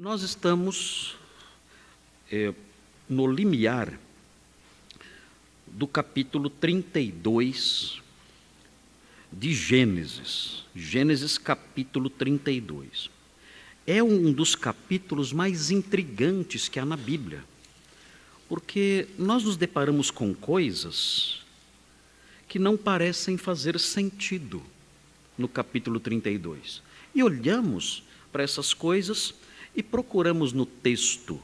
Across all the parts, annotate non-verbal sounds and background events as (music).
Nós estamos é, no limiar do capítulo 32 de Gênesis. Gênesis capítulo 32. É um dos capítulos mais intrigantes que há na Bíblia, porque nós nos deparamos com coisas que não parecem fazer sentido no capítulo 32. E olhamos para essas coisas e procuramos no texto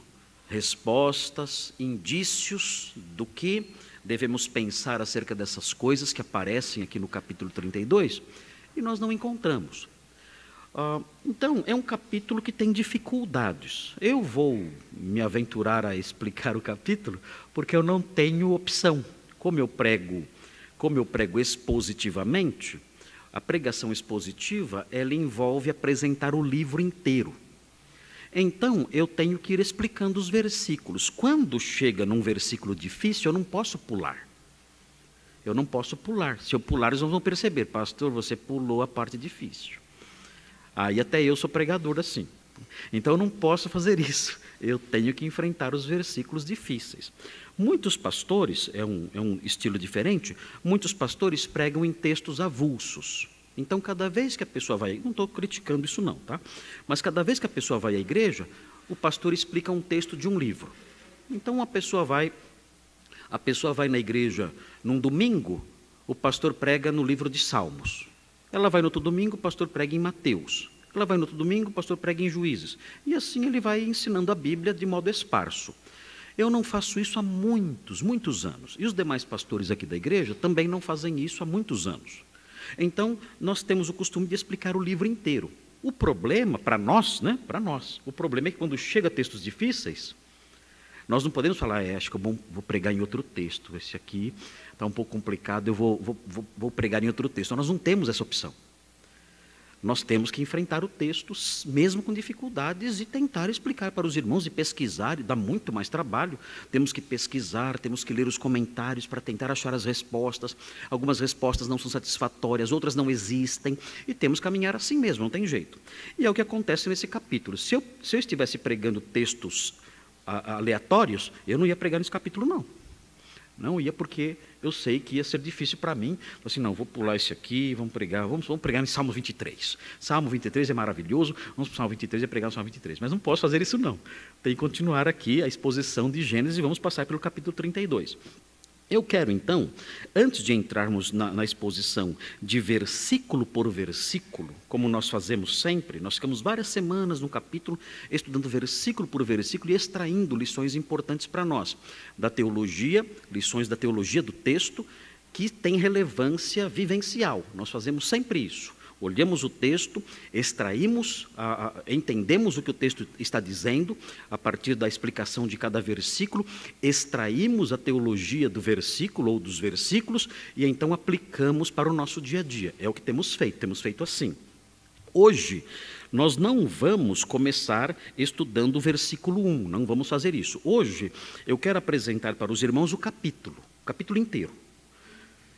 respostas, indícios do que devemos pensar acerca dessas coisas que aparecem aqui no capítulo 32 e nós não encontramos. Ah, então, é um capítulo que tem dificuldades. Eu vou me aventurar a explicar o capítulo porque eu não tenho opção. Como eu prego, como eu prego expositivamente, a pregação expositiva ela envolve apresentar o livro inteiro. Então, eu tenho que ir explicando os versículos. Quando chega num versículo difícil, eu não posso pular. Eu não posso pular. Se eu pular, eles vão perceber, pastor, você pulou a parte difícil. Aí até eu sou pregador assim. Então eu não posso fazer isso. Eu tenho que enfrentar os versículos difíceis. Muitos pastores, é um, é um estilo diferente, muitos pastores pregam em textos avulsos. Então, cada vez que a pessoa vai, não estou criticando isso não, tá? Mas cada vez que a pessoa vai à igreja, o pastor explica um texto de um livro. Então, a pessoa vai, a pessoa vai na igreja num domingo, o pastor prega no livro de Salmos. Ela vai no outro domingo, o pastor prega em Mateus. Ela vai no outro domingo, o pastor prega em Juízes. E assim ele vai ensinando a Bíblia de modo esparso. Eu não faço isso há muitos, muitos anos. E os demais pastores aqui da igreja também não fazem isso há muitos anos. Então, nós temos o costume de explicar o livro inteiro. O problema, para nós, né? Para nós, o problema é que quando chega textos difíceis, nós não podemos falar, é, acho que eu vou, pregar em outro texto. Esse aqui está um pouco complicado, eu vou, vou, vou pregar em outro texto. Nós não temos essa opção. Nós temos que enfrentar o texto, mesmo com dificuldades, e tentar explicar para os irmãos e pesquisar, e dá muito mais trabalho. Temos que pesquisar, temos que ler os comentários para tentar achar as respostas. Algumas respostas não são satisfatórias, outras não existem, e temos que caminhar assim mesmo, não tem jeito. E é o que acontece nesse capítulo. Se eu, se eu estivesse pregando textos aleatórios, eu não ia pregar nesse capítulo, não. Não ia porque eu sei que ia ser difícil para mim. Assim, não, vou pular esse aqui, vamos pregar, vamos, vamos pregar em Salmo 23. Salmo 23 é maravilhoso, vamos para o Salmo 23 e pregar no Salmo 23. Mas não posso fazer isso não. Tem que continuar aqui a exposição de Gênesis e vamos passar pelo capítulo 32. Eu quero então, antes de entrarmos na, na, exposição de versículo por versículo, como nós fazemos sempre, nós ficamos várias semanas no capítulo estudando versículo por versículo e extraindo lições importantes para nós, da teologia, lições da teologia do texto, que tem relevância vivencial. Nós fazemos sempre isso olhamos o texto, extraímos, entendemos o que o texto está dizendo, a partir da explicação de cada versículo, extraímos a teologia do versículo ou dos versículos e então aplicamos para o nosso dia a dia. É o que temos feito, temos feito assim. Hoje, nós não vamos começar estudando o versículo 1, não vamos fazer isso. Hoje, eu quero apresentar para os irmãos o capítulo, o capítulo inteiro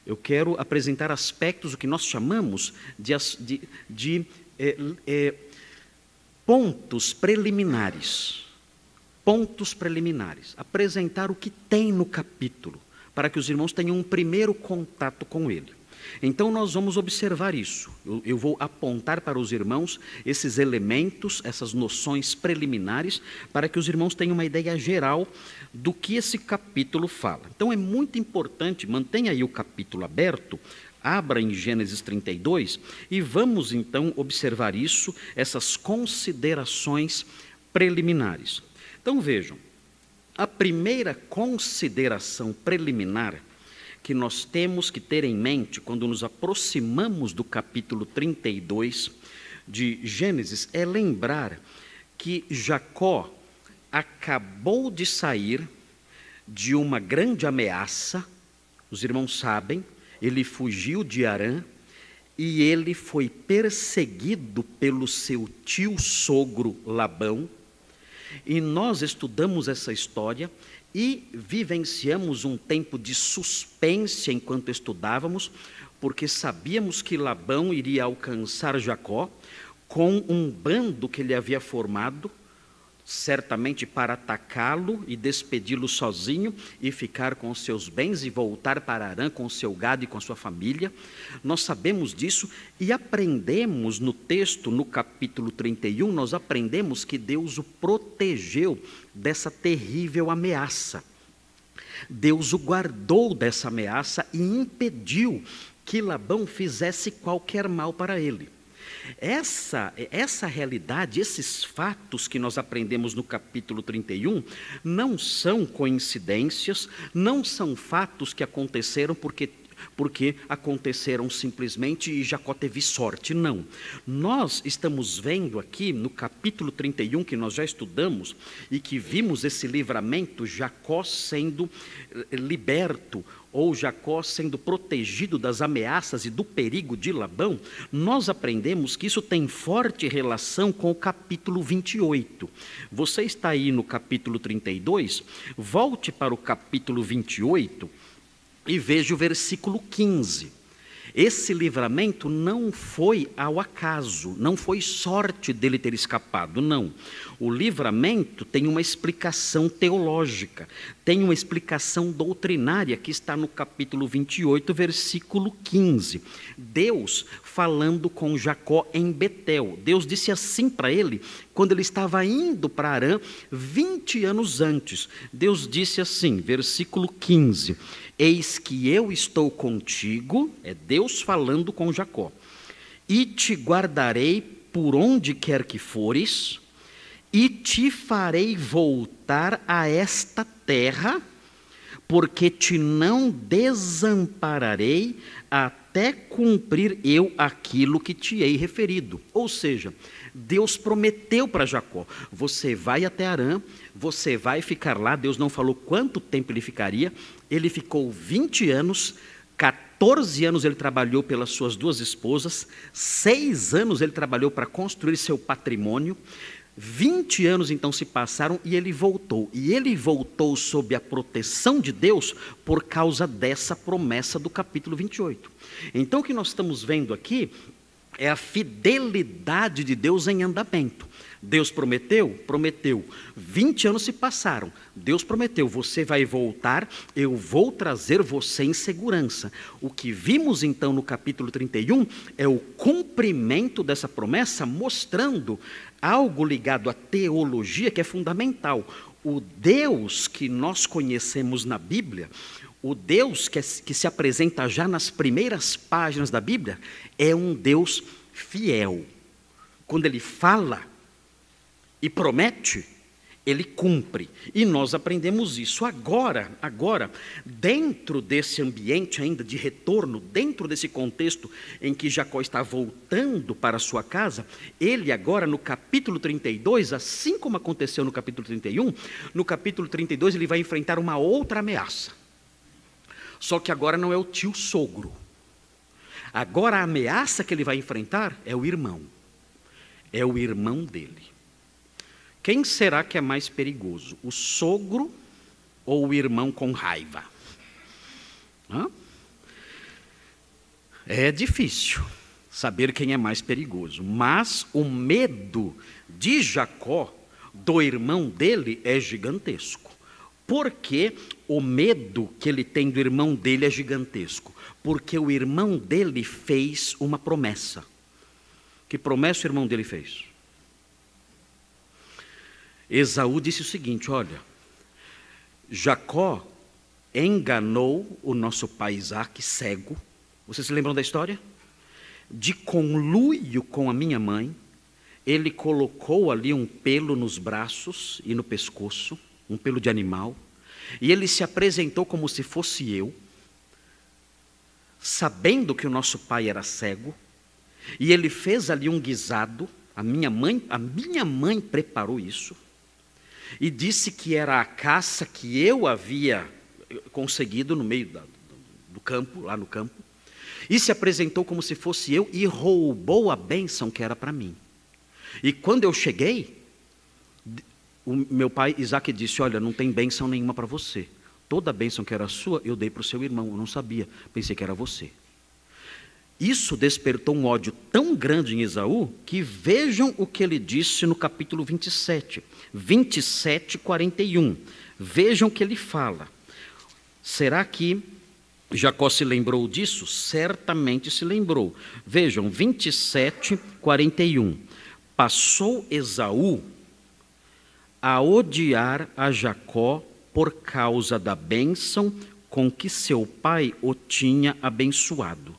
eu quero apresentar aspectos, o que nós chamamos de, de, de é, é, pontos preliminares. Pontos preliminares. Apresentar o que tem no capítulo, para que os irmãos tenham um primeiro contato com ele. Então, nós vamos observar isso. Eu, eu, vou apontar para os irmãos esses elementos, essas noções preliminares, para que os irmãos tenham uma ideia geral do que esse capítulo fala. Então, é muito importante, mantenha aí o capítulo aberto, abra em Gênesis 32 e vamos então observar isso, essas considerações preliminares. Então, vejam, a primeira consideração preliminar que nós temos que ter em mente quando nos aproximamos do capítulo 32 de Gênesis é lembrar que Jacó acabou de sair de uma grande ameaça, os irmãos sabem, ele fugiu de Arã e ele foi perseguido pelo seu tio sogro Labão. E nós estudamos essa história e vivenciamos um tempo de suspense enquanto estudávamos, porque sabíamos que Labão iria alcançar Jacó com um bando que ele havia formado certamente para atacá-lo e despedi-lo sozinho e ficar com os seus bens e voltar para Arã com o seu gado e com a sua família. Nós sabemos disso e aprendemos no texto, no capítulo 31, nós aprendemos que Deus o protegeu dessa terrível ameaça. Deus o guardou dessa ameaça e impediu que Labão fizesse qualquer mal para ele. Essa, essa realidade, esses fatos que nós aprendemos no capítulo 31, não são coincidências, não são fatos que aconteceram porque porque aconteceram simplesmente e Jacó teve sorte. Não. Nós estamos vendo aqui no capítulo 31, que nós já estudamos, e que vimos esse livramento, Jacó sendo eh, liberto, ou Jacó sendo protegido das ameaças e do perigo de Labão, nós aprendemos que isso tem forte relação com o capítulo 28. Você está aí no capítulo 32, volte para o capítulo 28 e veja o versículo 15. Esse livramento não foi ao acaso, não foi sorte dele ter escapado, não. O livramento tem uma explicação teológica, tem uma explicação doutrinária que está no capítulo 28, versículo 15. Deus falando com Jacó em Betel. Deus disse assim para ele, quando ele estava indo para Arã, 20 anos antes. Deus disse assim, versículo 15: Eis que eu estou contigo, é Deus falando com Jacó, e te guardarei por onde quer que fores, e te farei voltar a esta terra, porque te não desampararei até cumprir eu aquilo que te hei referido. Ou seja, Deus prometeu para Jacó: você vai até Arã, você vai ficar lá. Deus não falou quanto tempo ele ficaria. Ele ficou 20 anos, 14 anos ele trabalhou pelas suas duas esposas, seis anos ele trabalhou para construir seu patrimônio. 20 anos então se passaram e ele voltou. E ele voltou sob a proteção de Deus por causa dessa promessa do capítulo 28. Então o que nós estamos vendo aqui é a fidelidade de Deus em andamento. Deus prometeu? Prometeu. 20 anos se passaram. Deus prometeu: você vai voltar, eu vou trazer você em segurança. O que vimos então no capítulo 31 é o cumprimento dessa promessa, mostrando algo ligado à teologia que é fundamental. O Deus que nós conhecemos na Bíblia, o Deus que, é, que se apresenta já nas primeiras páginas da Bíblia é um Deus fiel. Quando ele fala e promete, ele cumpre. E nós aprendemos isso agora, agora, dentro desse ambiente ainda de retorno, dentro desse contexto em que Jacó está voltando para sua casa, ele agora no capítulo 32, assim como aconteceu no capítulo 31, no capítulo 32 ele vai enfrentar uma outra ameaça. Só que agora não é o tio sogro. Agora a ameaça que ele vai enfrentar é o irmão. É o irmão dele. Quem será que é mais perigoso? O sogro ou o irmão com raiva? Hã? É difícil saber quem é mais perigoso, mas o medo de Jacó do irmão dele é gigantesco. Porque o medo que ele tem do irmão dele é gigantesco? Porque o irmão dele fez uma promessa. Que promessa o irmão dele fez? Esaú disse o seguinte: Olha, Jacó enganou o nosso pai Isaac cego. Vocês se lembram da história? De conluio com a minha mãe, ele colocou ali um pelo nos braços e no pescoço um pelo de animal, e ele se apresentou como se fosse eu, sabendo que o nosso pai era cego, e ele fez ali um guisado, a minha mãe, a minha mãe preparou isso, e disse que era a caça que eu havia conseguido no meio da, do campo, lá no campo, e se apresentou como se fosse eu e roubou a bênção que era para mim. E quando eu cheguei, o meu pai Isaac disse: Olha, não tem bênção nenhuma para você. Toda a bênção que era sua, eu dei para o seu irmão. Eu não sabia, pensei que era você. Isso despertou um ódio tão grande em Esaú que vejam o que ele disse no capítulo 27, 27, 41. Vejam o que ele fala. Será que Jacó se lembrou disso? Certamente se lembrou. Vejam, 27, 41. Passou Esaú a odiar a Jacó por causa da bênção com que seu pai o tinha abençoado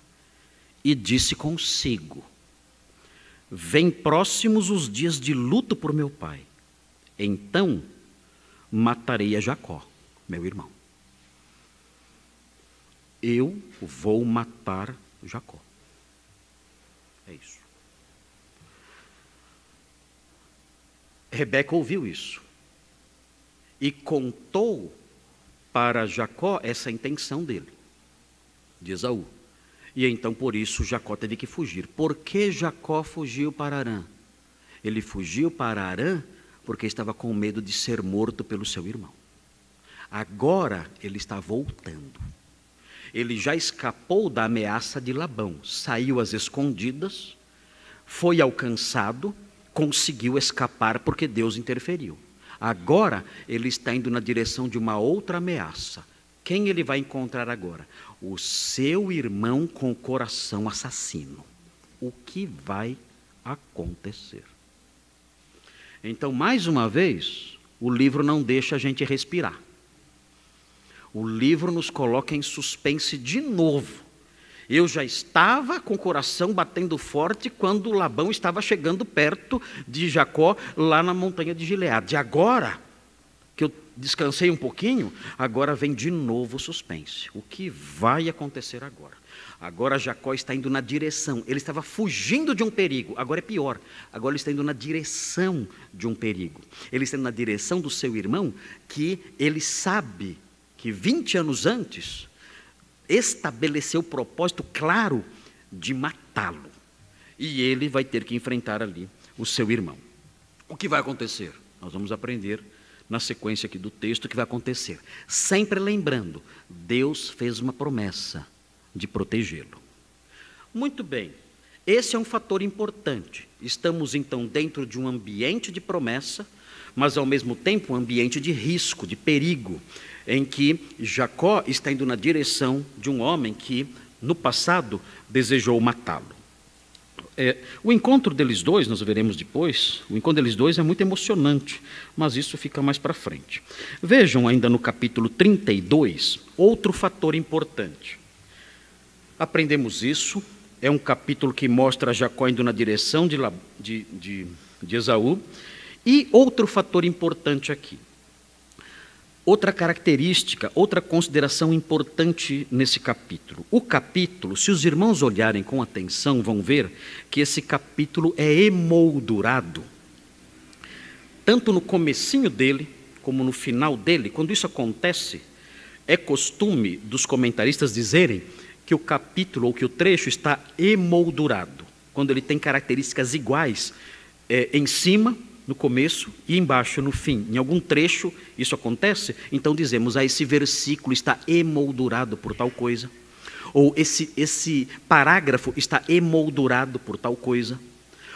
e disse consigo: Vem próximos os dias de luto por meu pai. Então matarei a Jacó, meu irmão. Eu vou matar Jacó. É isso. Rebeca ouviu isso e contou para Jacó essa intenção dele, de Esaú. E então por isso Jacó teve que fugir. Por que Jacó fugiu para Arã? Ele fugiu para Arã porque estava com medo de ser morto pelo seu irmão. Agora ele está voltando. Ele já escapou da ameaça de Labão, saiu às escondidas, foi alcançado, conseguiu escapar porque Deus interferiu. Agora ele está indo na direção de uma outra ameaça. Quem ele vai encontrar agora? O seu irmão com o coração assassino. O que vai acontecer? Então, mais uma vez, o livro não deixa a gente respirar. O livro nos coloca em suspense de novo. Eu já estava com o coração batendo forte quando Labão estava chegando perto de Jacó, lá na montanha de Gileade. Agora, descansei um pouquinho, agora vem de novo o suspense. O que vai acontecer agora? Agora Jacó está indo na direção. Ele estava fugindo de um perigo. Agora é pior. Agora ele está indo na direção de um perigo. Ele está indo na direção do seu irmão, que ele sabe que 20 anos antes estabeleceu o propósito claro de matá-lo. E ele vai ter que enfrentar ali o seu irmão. O que vai acontecer? Nós vamos aprender na sequência aqui do texto o que vai acontecer. Sempre lembrando, Deus fez uma promessa de protegê-lo. Muito bem, esse é um fator importante. Estamos então dentro de um ambiente de promessa, mas ao mesmo tempo um ambiente de risco, de perigo em que Jacó está indo na direção de um homem que, no passado, desejou matá-lo. É, o encontro deles dois, nós veremos depois, o encontro deles dois é muito emocionante, mas isso fica mais para frente. Vejam ainda no capítulo 32, outro fator importante. Aprendemos isso, é um capítulo que mostra Jacó indo na direção de, de, de, de Esaú, e outro fator importante aqui. Outra característica, outra consideração importante nesse capítulo. O capítulo, se os irmãos olharem com atenção, vão ver que esse capítulo é emoldurado. Tanto no comecinho dele, como no final dele, quando isso acontece, é costume dos comentaristas dizerem que o capítulo ou que o trecho está emoldurado, quando ele tem características iguais é, em cima no começo e embaixo no fim. Em algum trecho isso acontece, então dizemos, ah, esse versículo está emoldurado por tal coisa. Ou esse, esse parágrafo está emoldurado por tal coisa.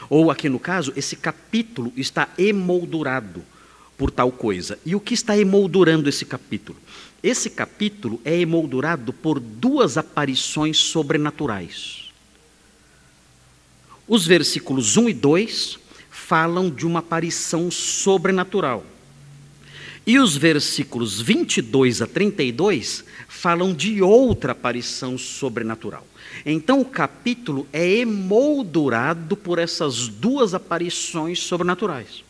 Ou aqui no caso, esse capítulo está emoldurado por tal coisa. E o que está emoldurando esse capítulo? Esse capítulo é emoldurado por duas aparições sobrenaturais. Os versículos 1 e 2 falam de uma aparição sobrenatural. E os versículos 22 a 32 falam de outra aparição sobrenatural. Então o capítulo é emoldurado por essas duas aparições sobrenaturais.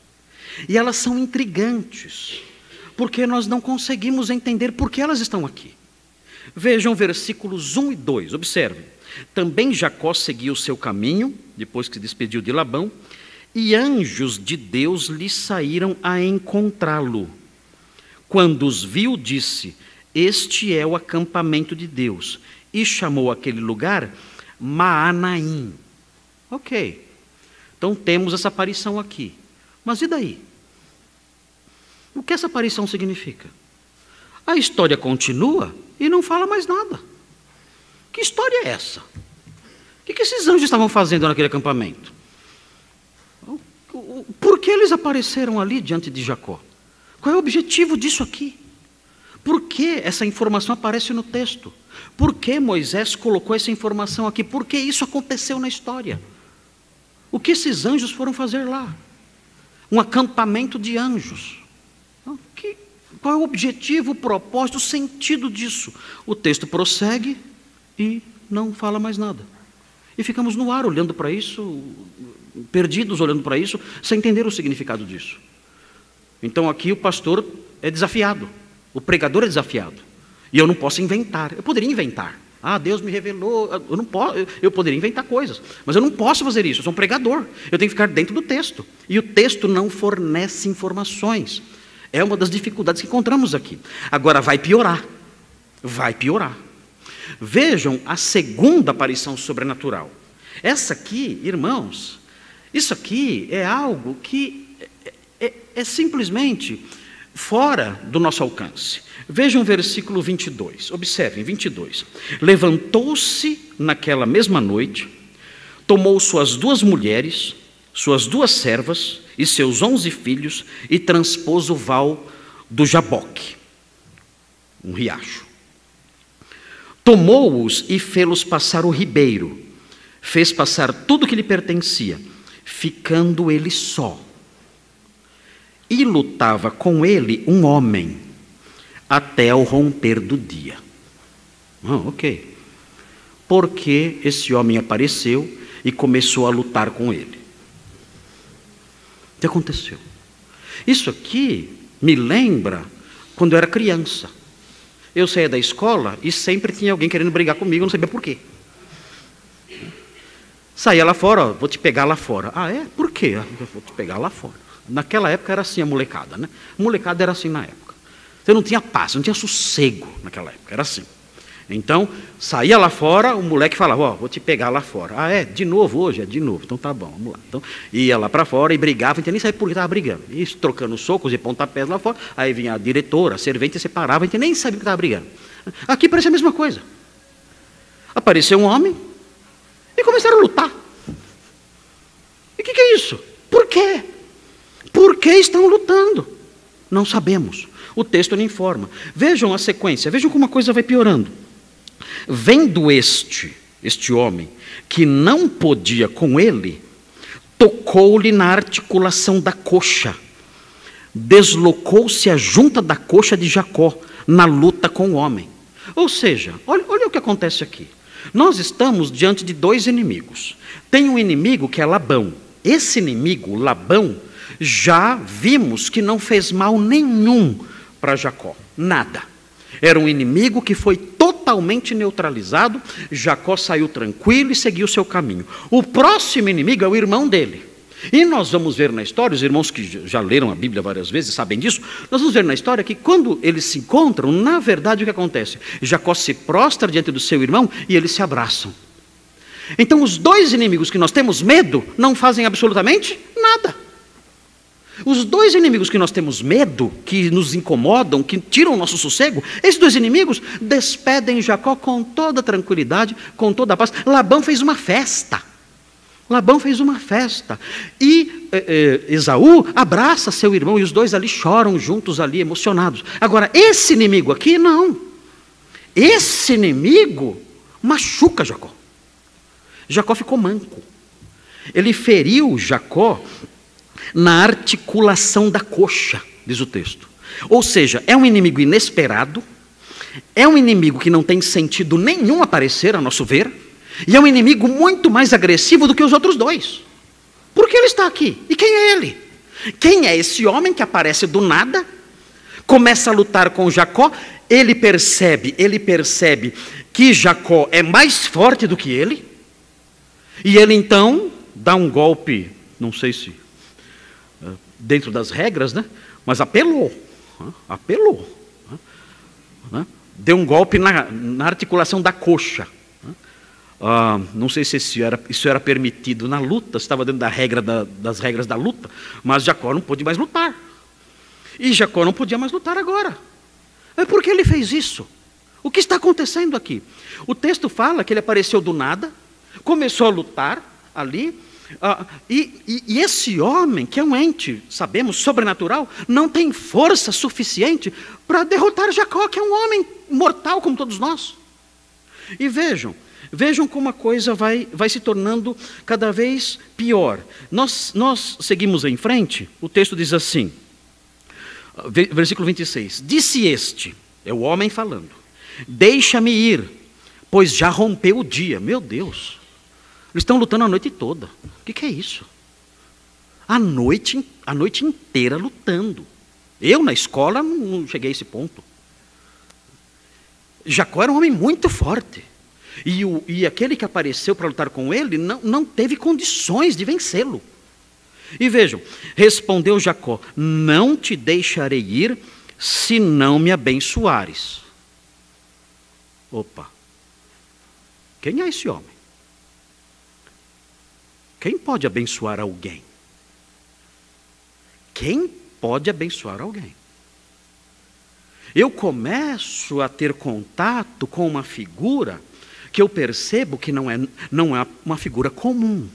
E elas são intrigantes, porque nós não conseguimos entender por que elas estão aqui. Vejam versículos 1 e 2, observem. Também Jacó seguiu seu caminho, depois que se despediu de Labão, e anjos de Deus lhe saíram a encontrá-lo. Quando os viu, disse: Este é o acampamento de Deus. E chamou aquele lugar Maanaim. Ok. Então temos essa aparição aqui. Mas e daí? O que essa aparição significa? A história continua e não fala mais nada. Que história é essa? O que esses anjos estavam fazendo naquele acampamento? Por que eles apareceram ali diante de Jacó? Qual é o objetivo disso aqui? Por que essa informação aparece no texto? Por que Moisés colocou essa informação aqui? Por que isso aconteceu na história? O que esses anjos foram fazer lá? Um acampamento de anjos. Que, qual é o objetivo, o propósito, o sentido disso? O texto prossegue e não fala mais nada. E ficamos no ar olhando para isso, perdidos olhando para isso, sem entender o significado disso. Então aqui o pastor é desafiado, o pregador é desafiado. E eu não posso inventar. Eu poderia inventar. Ah, Deus me revelou. Eu não posso, eu poderia inventar coisas, mas eu não posso fazer isso. Eu sou um pregador. Eu tenho que ficar dentro do texto. E o texto não fornece informações. É uma das dificuldades que encontramos aqui. Agora vai piorar. Vai piorar. Vejam a segunda aparição sobrenatural. Essa aqui, irmãos, isso aqui é algo que é, é, é simplesmente fora do nosso alcance. Vejam o versículo 22. Observem, 22. Levantou-se naquela mesma noite, tomou suas duas mulheres, suas duas servas e seus onze filhos e transpôs o val do Jaboque, um riacho. Tomou-os e fê-los passar o ribeiro, fez passar tudo que lhe pertencia, ficando ele só. E lutava com ele um homem, até o romper do dia. Ah, ok. Porque esse homem apareceu e começou a lutar com ele. O que aconteceu? Isso aqui me lembra quando eu era criança. Eu saía da escola e sempre tinha alguém querendo brigar comigo, não sabia por quê. Saía lá fora, ó, vou te pegar lá fora. Ah, é? Por quê? Ah, eu vou te pegar lá fora. Naquela época era assim a molecada, né? A molecada era assim na época. Você não tinha paz, não tinha sossego naquela época, era assim. Então, saía lá fora, o moleque falava, ó, vou te pegar lá fora. Ah, é? De novo hoje? É de novo. Então tá bom, vamos lá. Então, ia lá para fora e brigava, tinha nem saber por que estava brigando. E trocando socos e pontapés lá fora. Aí vinha a diretora, a servente, separava, a gente nem sabia o que estava brigando. Aqui parece a mesma coisa. Apareceu um homem e começaram a lutar. E o que, que é isso? Por quê? Por que estão lutando? Não sabemos. O texto não informa. Vejam a sequência, vejam como a coisa vai piorando. Vendo este, este homem, que não podia com ele, tocou-lhe na articulação da coxa, deslocou-se a junta da coxa de Jacó na luta com o homem. Ou seja, olha, olha o que acontece aqui. Nós estamos diante de dois inimigos. Tem um inimigo que é Labão. Esse inimigo, Labão, já vimos que não fez mal nenhum para Jacó. Nada. Era um inimigo que foi totalmente neutralizado. Jacó saiu tranquilo e seguiu seu caminho. O próximo inimigo é o irmão dele. E nós vamos ver na história, os irmãos que já leram a Bíblia várias vezes sabem disso, nós vamos ver na história que quando eles se encontram, na verdade o que acontece? Jacó se prostra diante do seu irmão e eles se abraçam. Então os dois inimigos que nós temos medo não fazem absolutamente nada. Os dois inimigos que nós temos medo, que nos incomodam, que tiram o nosso sossego, esses dois inimigos despedem Jacó com toda tranquilidade, com toda a paz. Labão fez uma festa. Labão fez uma festa. E eh, eh, Esaú abraça seu irmão e os dois ali choram juntos, ali emocionados. Agora, esse inimigo aqui, não. Esse inimigo machuca Jacó. Jacó ficou manco. Ele feriu Jacó na articulação da coxa, diz o texto. Ou seja, é um inimigo inesperado, é um inimigo que não tem sentido nenhum aparecer, a nosso ver, e é um inimigo muito mais agressivo do que os outros dois. Por que ele está aqui? E quem é ele? Quem é esse homem que aparece do nada, começa a lutar com Jacó, ele percebe, ele percebe que Jacó é mais forte do que ele, e ele então dá um golpe, não sei se dentro das regras, né? mas apelou. Apelou. Né? Deu um golpe na, na articulação da coxa. Ah, não sei se isso era, isso era permitido na luta, estava dentro da regra da, das regras da luta, mas Jacó não pôde mais lutar. E Jacó não podia mais lutar agora. É porque ele fez isso. O que está acontecendo aqui? O texto fala que ele apareceu do nada, começou a lutar ali. Ah, e, e, e, esse homem, que é um ente, sabemos, sobrenatural, não tem força suficiente para derrotar Jacó, que é um homem mortal como todos nós. E vejam, vejam como a coisa vai, vai se tornando cada vez pior. Nós, nós seguimos em frente, o texto diz assim, versículo 26: Disse este, é o homem falando, deixa-me ir, pois já rompeu o dia. Meu Deus, eles estão lutando a noite toda. O que, que é isso? A noite, a noite inteira lutando. Eu, na escola, não cheguei a esse ponto. Jacó era um homem muito forte. E, o, e aquele que apareceu para lutar com ele não, não teve condições de vencê-lo. E vejam, respondeu Jacó: Não te deixarei ir se não me abençoares. Opa, quem é esse homem? Quem pode abençoar alguém? Quem pode abençoar alguém? Eu começo a ter contato com uma figura que eu percebo que não é, não é uma figura comum.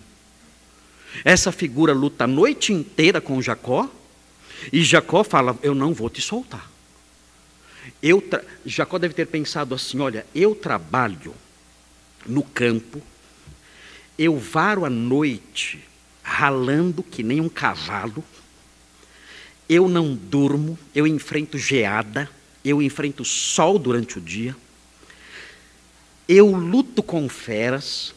Essa figura luta a noite inteira com Jacó, e Jacó fala: Eu não vou te soltar. Eu Jacó deve ter pensado assim: Olha, eu trabalho no campo, eu varo a noite ralando que nem um cavalo, eu não durmo, eu enfrento geada, eu enfrento sol durante o dia, eu luto com feras,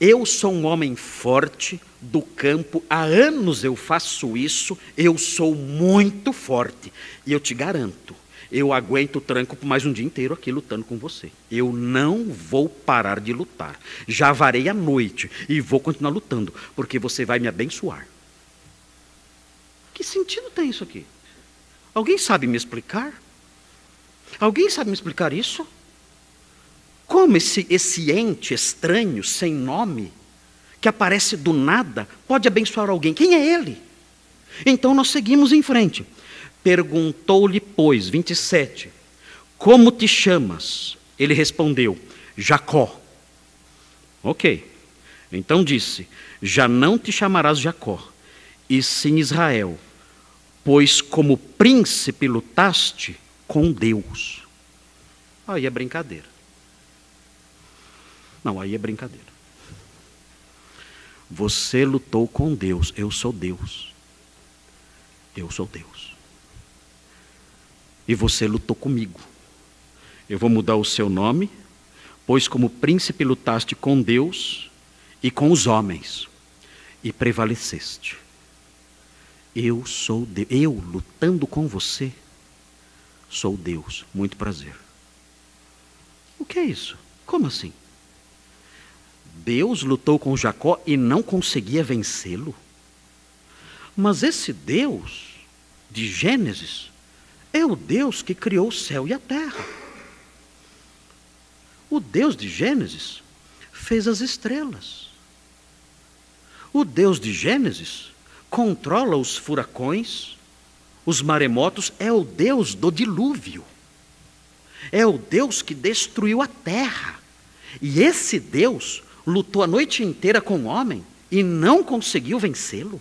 eu sou um homem forte do campo, há anos eu faço isso, eu sou muito forte. E eu te garanto, eu aguento o tranco por mais um dia inteiro aqui lutando com você. Eu não vou parar de lutar. Já varei a noite e vou continuar lutando, porque você vai me abençoar. Que sentido tem isso aqui? Alguém sabe me explicar? Alguém sabe me explicar isso? Como esse, esse ente estranho, sem nome, que aparece do nada, pode abençoar alguém? Quem é ele? Então nós seguimos em frente. Perguntou-lhe, pois, 27, como te chamas? Ele respondeu, Jacó. Ok. Então disse: Já não te chamarás Jacó, e sim Israel, pois como príncipe lutaste com Deus. Aí é brincadeira. Não, aí é brincadeira. Você lutou com Deus, eu sou Deus. Eu sou Deus. E você lutou comigo. Eu vou mudar o seu nome, pois como príncipe lutaste com Deus e com os homens, e prevaleceste. Eu sou Deus. Eu lutando com você, sou Deus. Muito prazer. O que é isso? Como assim? Deus lutou com Jacó e não conseguia vencê-lo? Mas esse Deus de Gênesis é o Deus que criou o céu e a terra. O Deus de Gênesis fez as estrelas. O Deus de Gênesis controla os furacões, os maremotos, é o Deus do dilúvio. É o Deus que destruiu a terra. E esse Deus lutou a noite inteira com o homem e não conseguiu vencê-lo?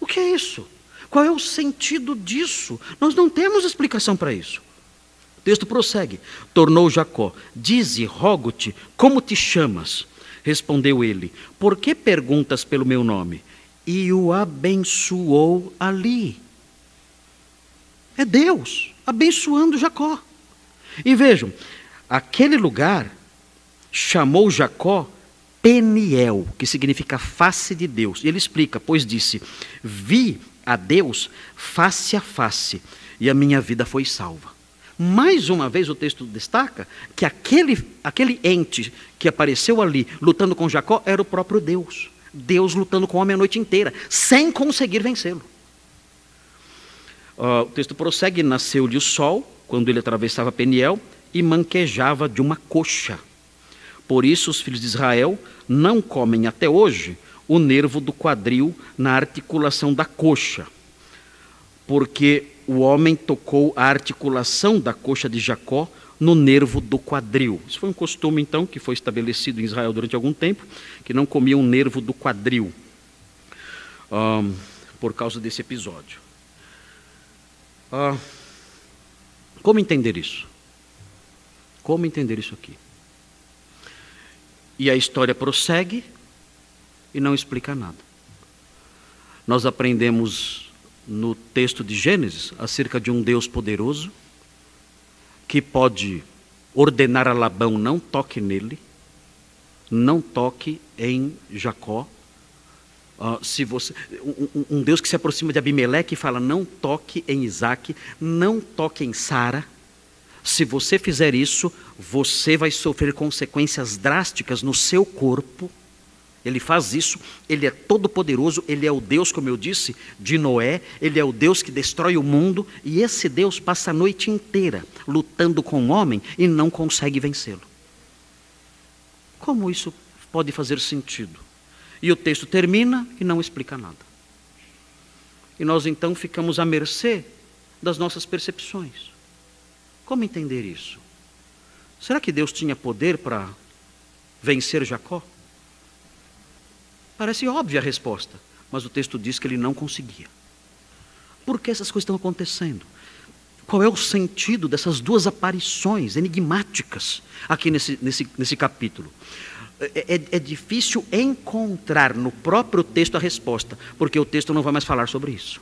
O que é isso? Qual é o sentido disso? Nós não temos explicação para isso. O texto prossegue: Tornou Jacó, dize, rogo-te, como te chamas? Respondeu ele: Por que perguntas pelo meu nome? E o abençoou ali. É Deus abençoando Jacó. E vejam, aquele lugar chamou Jacó Peniel, que significa face de Deus. E ele explica, pois disse: Vi a Deus face a face, e a minha vida foi salva. Mais uma vez o texto destaca que aquele, aquele ente que apareceu ali lutando com Jacó era o próprio Deus. Deus lutando com o homem a noite inteira, sem conseguir vencê-lo. Uh, o texto prossegue: Nasceu-lhe o sol, quando ele atravessava Peniel, e manquejava de uma coxa. Por isso, os filhos de Israel não comem até hoje o nervo do quadril na articulação da coxa, porque o homem tocou a articulação da coxa de Jacó no nervo do quadril. Isso foi um costume, então, que foi estabelecido em Israel durante algum tempo, que não comiam o nervo do quadril, um, por causa desse episódio. Uh, como entender isso? Como entender isso aqui? E a história prossegue e não explica nada. Nós aprendemos no texto de Gênesis acerca de um Deus poderoso que pode ordenar a Labão não toque nele, não toque em Jacó. Uh, se você, um, um, Deus que se aproxima de Abimeleque e fala: não toque em Isaac, não toque em Sara. Se você fizer isso, você vai sofrer consequências drásticas no seu corpo. Ele faz isso, ele é todo poderoso, ele é o Deus, como eu disse, de Noé, ele é o Deus que destrói o mundo, e esse Deus passa a noite inteira lutando com o homem e não consegue vencê-lo. Como isso pode fazer sentido? E o texto termina e não explica nada. E nós então ficamos à mercê das nossas percepções. Como entender isso? Será que Deus tinha poder para vencer Jacó? Parece óbvia a resposta, mas o texto diz que ele não conseguia. Por que essas coisas estão acontecendo? Qual é o sentido dessas duas aparições enigmáticas aqui nesse, nesse, nesse capítulo? É, é, é, difícil encontrar no próprio texto a resposta, porque o texto não vai mais falar sobre isso.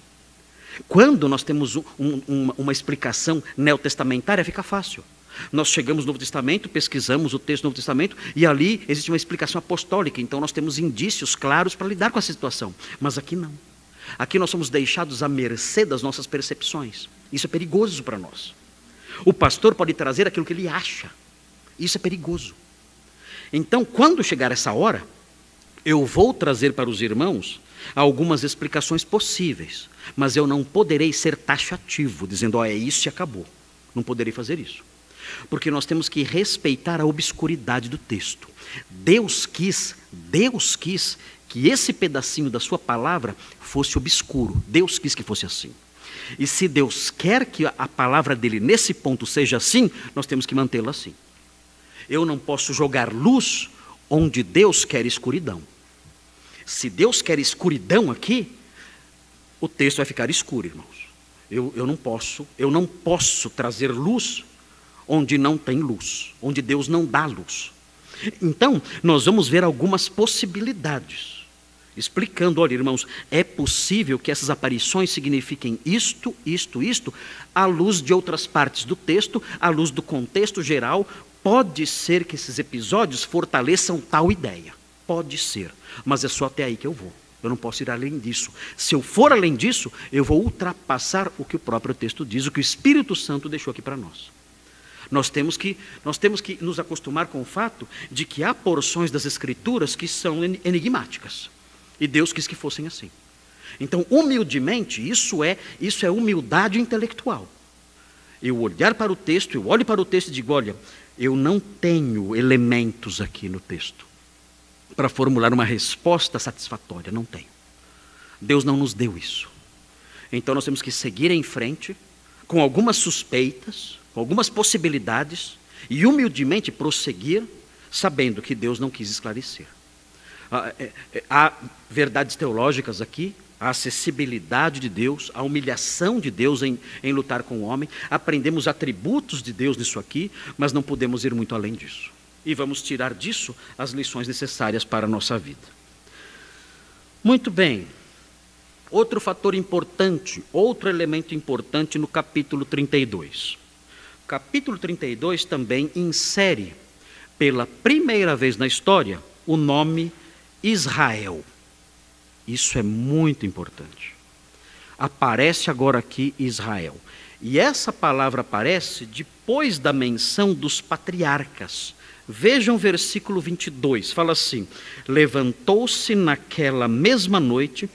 Quando nós temos um, um, uma, explicação neotestamentária, fica fácil. Nós chegamos no Novo Testamento, pesquisamos o texto do Novo Testamento e ali existe uma explicação apostólica, então nós temos indícios claros para lidar com essa situação. Mas aqui não. Aqui nós somos deixados à mercê das nossas percepções. Isso é perigoso para nós. O pastor pode trazer aquilo que ele acha. Isso é perigoso. Então, quando chegar essa hora, eu vou trazer para os irmãos algumas explicações possíveis, mas eu não poderei ser taxativo, dizendo, ó, oh, é isso e acabou. Não poderei fazer isso porque nós temos que respeitar a obscuridade do texto. Deus quis, Deus quis que esse pedacinho da sua palavra fosse obscuro. Deus quis que fosse assim. E se Deus quer que a palavra dele nesse ponto seja assim, nós temos que mantê-la assim. Eu não posso jogar luz onde Deus quer escuridão. Se Deus quer escuridão aqui, o texto vai ficar escuro, irmãos. Eu, eu não posso, eu não posso trazer luz onde não tem luz, onde Deus não dá luz. Então, nós vamos ver algumas possibilidades, explicando: olha, irmãos, é possível que essas aparições signifiquem isto, isto, isto, à luz de outras partes do texto, à luz do contexto geral. Pode ser que esses episódios fortaleçam tal ideia. Pode ser, mas é só até aí que eu vou. Eu não posso ir além disso. Se eu for além disso, eu vou ultrapassar o que o próprio texto diz, o que o Espírito Santo deixou aqui para nós. Nós temos, que, nós temos que nos acostumar com o fato de que há porções das Escrituras que são enigmáticas. E Deus quis que fossem assim. Então, humildemente, isso é, isso é humildade intelectual. Eu olhar para o texto, eu olho para o texto e digo: olha, eu não tenho elementos aqui no texto para formular uma resposta satisfatória. Não tenho. Deus não nos deu isso. Então nós temos que seguir em frente com algumas suspeitas, com algumas possibilidades e humildemente prosseguir, sabendo que Deus não quis esclarecer. Ah, é, é, há verdades teológicas aqui, a acessibilidade de Deus, a humilhação de Deus em, em lutar com o homem, aprendemos atributos de Deus nisso aqui, mas não podemos ir muito além disso. E vamos tirar disso as lições necessárias para a nossa vida. Muito bem. Outro fator importante, outro elemento importante no capítulo 32 capítulo 32 também insere, pela primeira vez na história, o nome Israel. Isso é muito importante. Aparece agora aqui Israel. E essa palavra aparece depois da menção dos patriarcas. Vejam o versículo 22, fala assim: Levantou-se naquela mesma noite,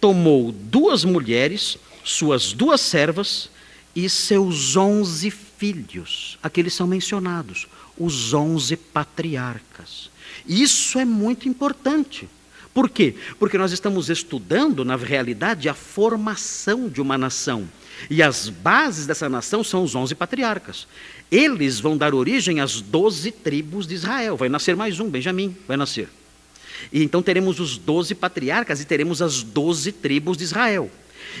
tomou duas mulheres, suas duas servas e seus onze filhos. Aqueles são mencionados, os onze patriarcas. Isso é muito importante, Por quê? Porque nós estamos estudando, na realidade, a formação de uma nação. E as bases dessa nação são os onze patriarcas. Eles vão dar origem às doze tribos de Israel. Vai nascer mais um, Benjamim, vai nascer. E então teremos os doze patriarcas e teremos as doze tribos de Israel.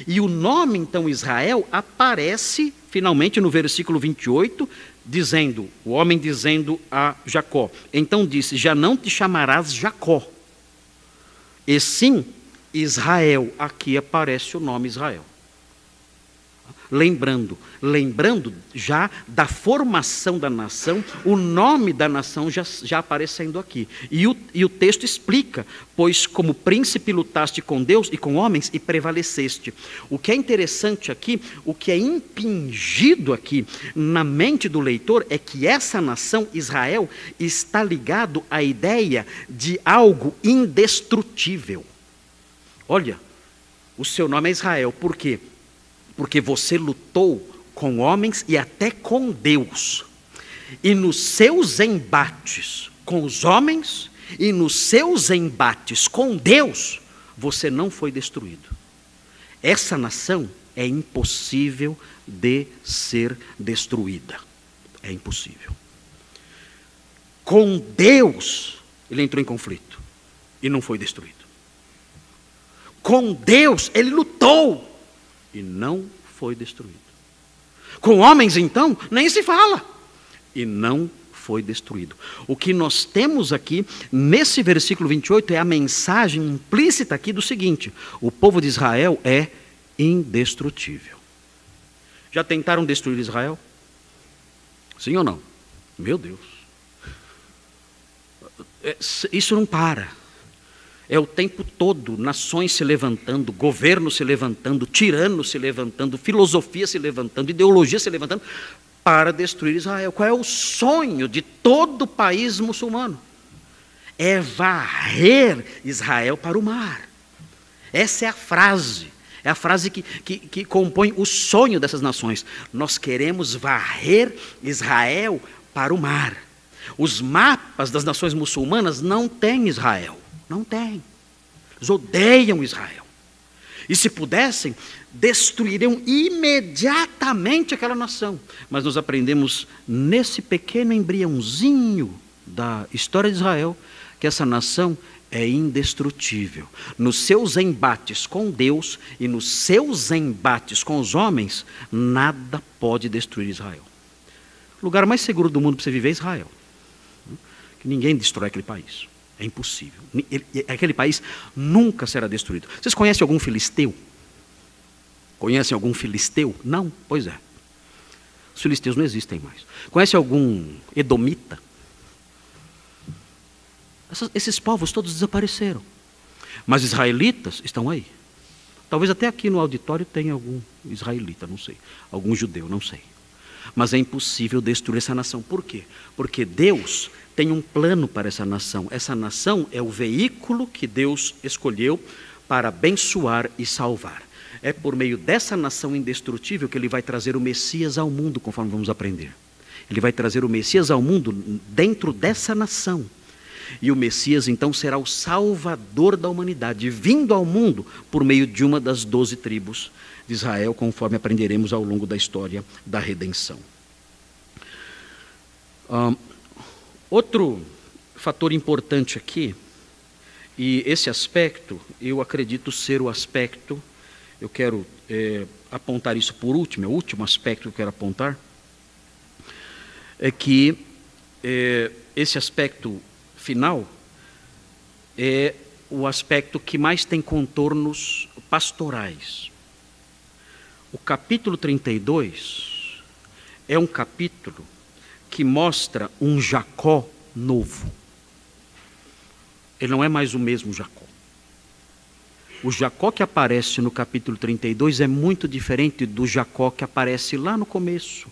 E o nome, então, Israel, aparece finalmente no versículo 28, dizendo, o homem dizendo a Jacó. Então disse: Já não te chamarás Jacó, e sim Israel. Aqui aparece o nome Israel lembrando, lembrando já da formação da nação, o nome da nação já, já aparecendo aqui. E o, e o texto explica: pois como príncipe lutaste com Deus e com homens e prevaleceste. O que é interessante aqui, o que é impingido aqui na mente do leitor é que essa nação, Israel, está ligado à ideia de algo indestrutível. Olha, o seu nome é Israel, por quê? Porque você lutou com homens e até com Deus. E nos seus embates com os homens e nos seus embates com Deus, você não foi destruído. Essa nação é impossível de ser destruída. É impossível. Com Deus, ele entrou em conflito e não foi destruído. Com Deus, ele lutou e não foi destruído. Com homens, então, nem se fala, e não foi destruído. O que nós temos aqui, nesse versículo 28, é a mensagem implícita aqui do seguinte: o povo de Israel é indestrutível. Já tentaram destruir Israel? Sim ou não? Meu Deus. É, isso não para. É o tempo todo nações se levantando, governos se levantando, tiranos se levantando, filosofia se levantando, ideologia se levantando para destruir Israel. Qual é o sonho de todo país muçulmano? É varrer Israel para o mar. Essa é a frase. É a frase que, que, que compõe o sonho dessas nações. Nós queremos varrer Israel para o mar. Os mapas das nações muçulmanas não têm Israel. Não tem. Eles odeiam Israel. E se pudessem, destruiriam imediatamente aquela nação. Mas nós aprendemos nesse pequeno embriãozinho da história de Israel que essa nação é indestrutível. Nos seus embates com Deus e nos seus embates com os homens, nada pode destruir Israel. O lugar mais seguro do mundo para você viver é Israel. Que ninguém destrói aquele país. É impossível. Aquele país nunca será destruído. Vocês conhecem algum filisteu? Conhecem algum filisteu? Não? Pois é. Os filisteus não existem mais. Conhece algum edomita? esses povos todos desapareceram. Mas israelitas estão aí. Talvez até aqui no auditório tenha algum israelita, não sei. Algum judeu, não sei. Mas é impossível destruir essa nação. Por quê? Porque Deus tem um plano para essa nação. Essa nação é o veículo que Deus escolheu para abençoar e salvar. É por meio dessa nação indestrutível que ele vai trazer o Messias ao mundo, conforme vamos aprender. Ele vai trazer o Messias ao mundo dentro dessa nação. E o Messias então será o salvador da humanidade, vindo ao mundo por meio de uma das doze tribos de Israel, conforme aprenderemos ao longo da história da redenção. Outro fator importante aqui, e esse aspecto, eu acredito ser o aspecto, eu quero é, apontar isso por último, é o último aspecto que eu quero apontar, é que é, esse aspecto final é o aspecto que mais tem contornos pastorais. O capítulo 32 é um capítulo que mostra um Jacó novo. Ele não é mais o mesmo Jacó. O Jacó que aparece no capítulo 32 é muito diferente do Jacó que aparece lá no começo,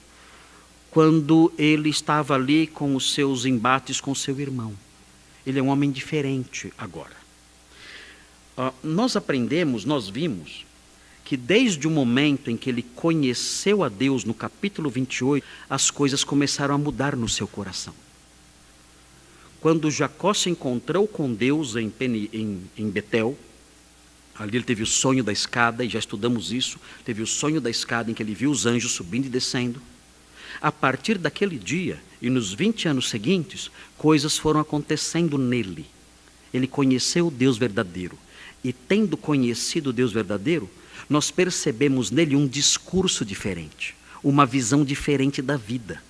quando ele estava ali com os seus embates com seu irmão. Ele é um homem diferente agora. Uh, nós aprendemos, nós vimos, que desde o momento em que ele conheceu a Deus, no capítulo 28, as coisas começaram a mudar no seu coração. quando Jacó se encontrou com Deus em, em, em Betel, ali ele teve o sonho da escada, e já estudamos isso, teve o sonho da escada em que ele viu os anjos subindo e descendo. A partir daquele dia e nos 20 anos seguintes, coisas foram acontecendo nele. Ele conheceu o Deus verdadeiro. E tendo conhecido o Deus verdadeiro, nós percebemos nele um discurso diferente, uma visão diferente da vida,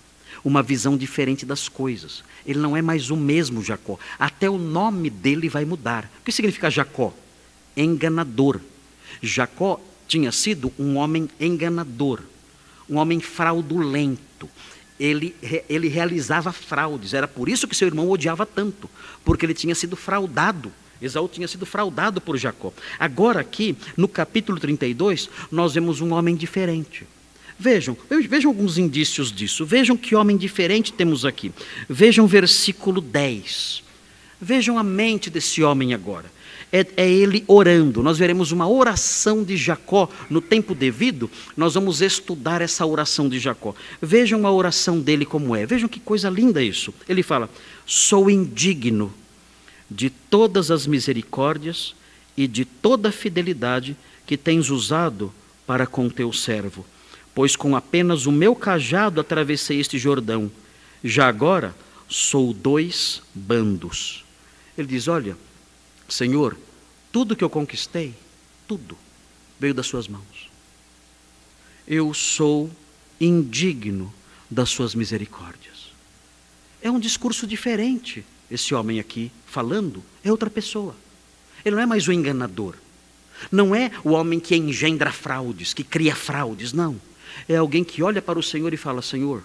uma visão diferente das coisas. Ele não é mais o mesmo Jacó. Até o nome dele vai mudar. O que significa Jacó? Enganador. Jacó tinha sido um homem enganador, um homem fraudulento. Ele, ele realizava fraudes. Era por isso que seu irmão odiava tanto, porque ele tinha sido fraudado. Esaú tinha sido fraudado por Jacó. Agora, aqui, no capítulo 32, nós vemos um homem diferente. Vejam, vejam alguns indícios disso. Vejam que homem diferente temos aqui. Vejam versículo 10. Vejam a mente desse homem agora. É, é, ele orando. Nós veremos uma oração de Jacó no tempo devido. Nós vamos estudar essa oração de Jacó. Vejam a oração dele como é. Vejam que coisa linda isso. Ele fala: Sou indigno de todas as misericórdias e de toda a fidelidade que tens usado para com teu servo pois com apenas o meu cajado atravessei este Jordão. Já agora sou dois bandos. Ele diz: Olha, Senhor, tudo que eu conquistei, tudo, veio das Suas mãos. Eu sou indigno das Suas misericórdias. É um discurso diferente, esse homem aqui falando, é outra pessoa. Ele não é mais o enganador. Não é o homem que engendra fraudes, que cria fraudes, não é alguém que olha para o Senhor e fala: Senhor,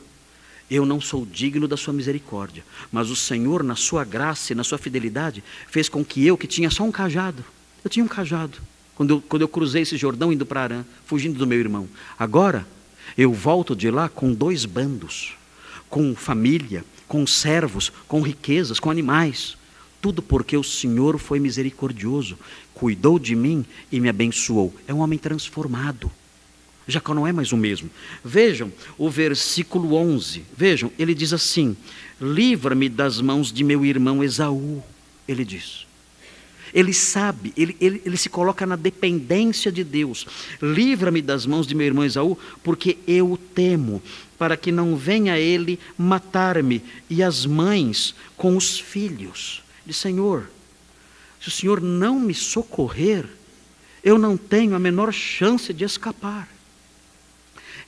eu não sou digno da sua misericórdia, mas o Senhor, na sua graça e na sua fidelidade, fez com que eu, que tinha só um cajado, eu tinha um cajado, quando eu, quando eu cruzei esse Jordão indo para Arã, fugindo do meu irmão. Agora, eu volto de lá com dois bandos, com família, com servos, com riquezas, com animais. Tudo porque o Senhor foi misericordioso, cuidou de mim e me abençoou. É um homem transformado. Jacó não é mais o mesmo. Vejam o versículo 11. Vejam, ele diz assim: Livra-me das mãos de meu irmão Esaú. Ele diz. Ele sabe, ele, ele, ele se coloca na dependência de Deus. Livra-me das mãos de meu irmão Esaú, porque eu o temo, para que não venha ele matar-me e as mães com os filhos. Senhor, se o Senhor não me socorrer, eu não tenho a menor chance de escapar.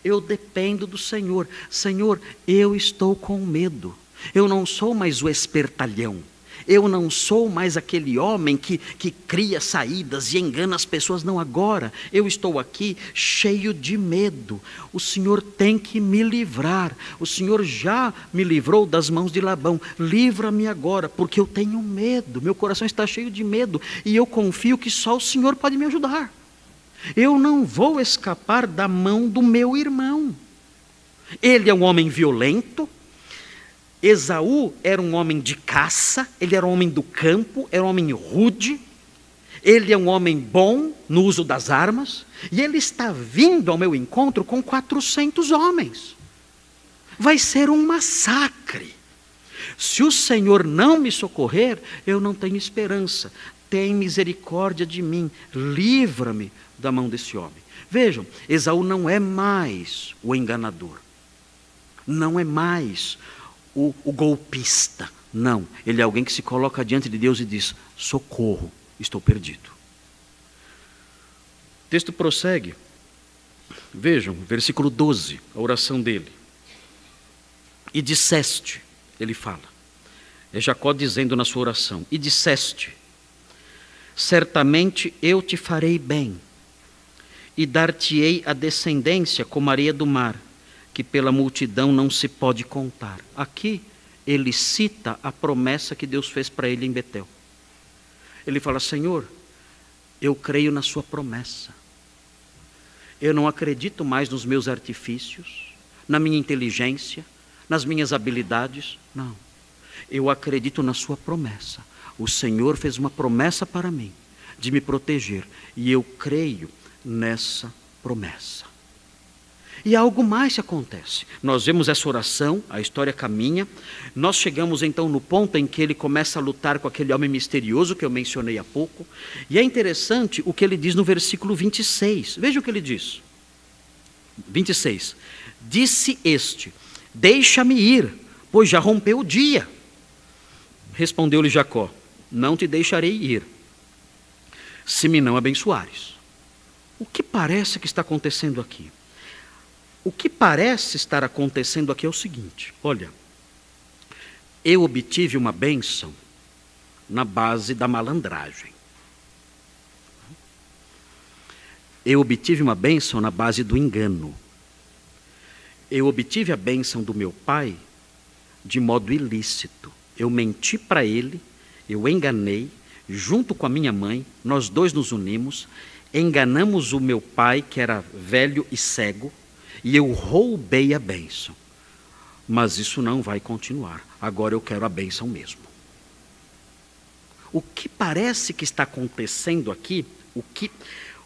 Eu dependo do Senhor. Senhor, eu estou com medo. Eu não sou mais o espertalhão. Eu não sou mais aquele homem que, que cria saídas e engana as pessoas. Não, agora eu estou aqui cheio de medo. O Senhor tem que me livrar. O Senhor já me livrou das mãos de Labão. Livra-me agora, porque eu tenho medo. Meu coração está cheio de medo e eu confio que só o Senhor pode me ajudar. Eu não vou escapar da mão do meu irmão. Ele é um homem violento. Esaú era um homem de caça, ele era um homem do campo, era um homem rude. Ele é um homem bom no uso das armas, e ele está vindo ao meu encontro com 400 homens. Vai ser um massacre. Se o Senhor não me socorrer, eu não tenho esperança. Tem misericórdia de mim, livra-me da mão desse homem. Vejam, Esaú não é mais o enganador, não é mais o, o golpista. Não, ele é alguém que se coloca diante de Deus e diz: socorro, estou perdido. O texto prossegue. Vejam, versículo 12, a oração dele. E disseste, ele fala. É Jacó dizendo na sua oração: E disseste: Certamente eu te farei bem, e dar-te-ei a descendência como areia do mar, que pela multidão não se pode contar. Aqui ele cita a promessa que Deus fez para ele em Betel. Ele fala: Senhor, eu creio na Sua promessa. Eu não acredito mais nos meus artifícios, na minha inteligência, nas minhas habilidades. Não. Eu acredito na Sua promessa. O Senhor fez uma promessa para mim de me proteger e eu creio nessa promessa. E algo mais acontece. Nós vemos essa oração, a história caminha. Nós chegamos então no ponto em que ele começa a lutar com aquele homem misterioso que eu mencionei há pouco. E é interessante o que ele diz no versículo 26. Veja o que ele diz. 26. Disse este: Deixa-me ir, pois já rompeu o dia. Respondeu-lhe Jacó: Não te deixarei ir, se me não abençoares. O que parece que está acontecendo aqui? O que parece estar acontecendo aqui é o seguinte: olha, eu obtive uma bênção na base da malandragem. Eu obtive uma bênção na base do engano. Eu obtive a bênção do meu pai de modo ilícito. Eu menti para ele, eu enganei, junto com a minha mãe, nós dois nos unimos, enganamos o meu pai, que era velho e cego, e eu roubei a bênção. Mas isso não vai continuar. Agora eu quero a bênção mesmo. O que parece que está acontecendo aqui, o que,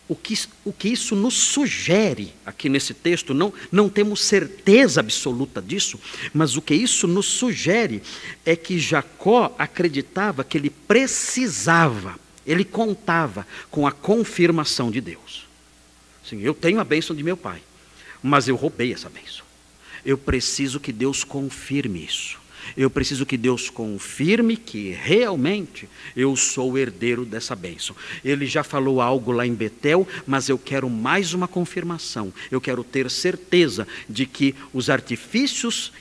o que, o que isso nos sugere aqui nesse texto, não, não temos certeza absoluta disso, mas o que isso nos sugere é que Jacó acreditava que ele precisava, ele contava com a confirmação de Deus. Sim, eu tenho a bênção de meu pai mas eu roubei essa bênção. Eu preciso que Deus confirme isso. Eu preciso que Deus confirme que realmente eu sou o herdeiro dessa bênção. Ele já falou algo lá em Betel, mas eu quero mais uma confirmação. Eu quero ter certeza de que os artifícios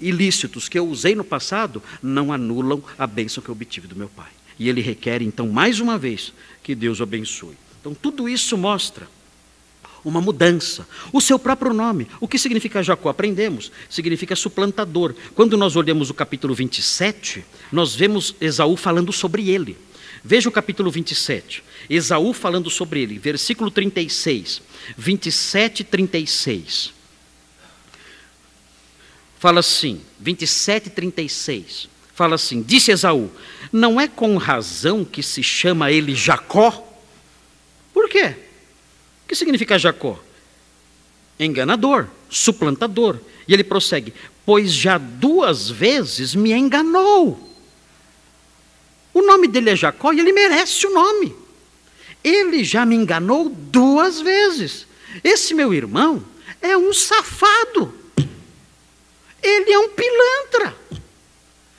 ilícitos que eu usei no passado não anulam a bênção que eu obtive do meu pai. E ele requer, então, mais uma vez, que Deus o abençoe. Então, tudo isso mostra uma mudança. O seu próprio nome. O que significa Jacó? Aprendemos. Significa suplantador. Quando nós olhamos o capítulo 27, nós vemos Esaú falando sobre ele. Veja o capítulo 27. Esaú falando sobre ele. Versículo 36. 27 36. Fala assim, 27 36. Fala assim: Disse Esaú: Não é com razão que se chama ele Jacó? Por quê? Que significa Jacó? Enganador, suplantador. E ele prossegue: Pois já duas vezes me enganou. O nome dele é Jacó e ele merece o nome. Ele já me enganou duas vezes. Esse meu irmão é um safado. Ele é um pilantra.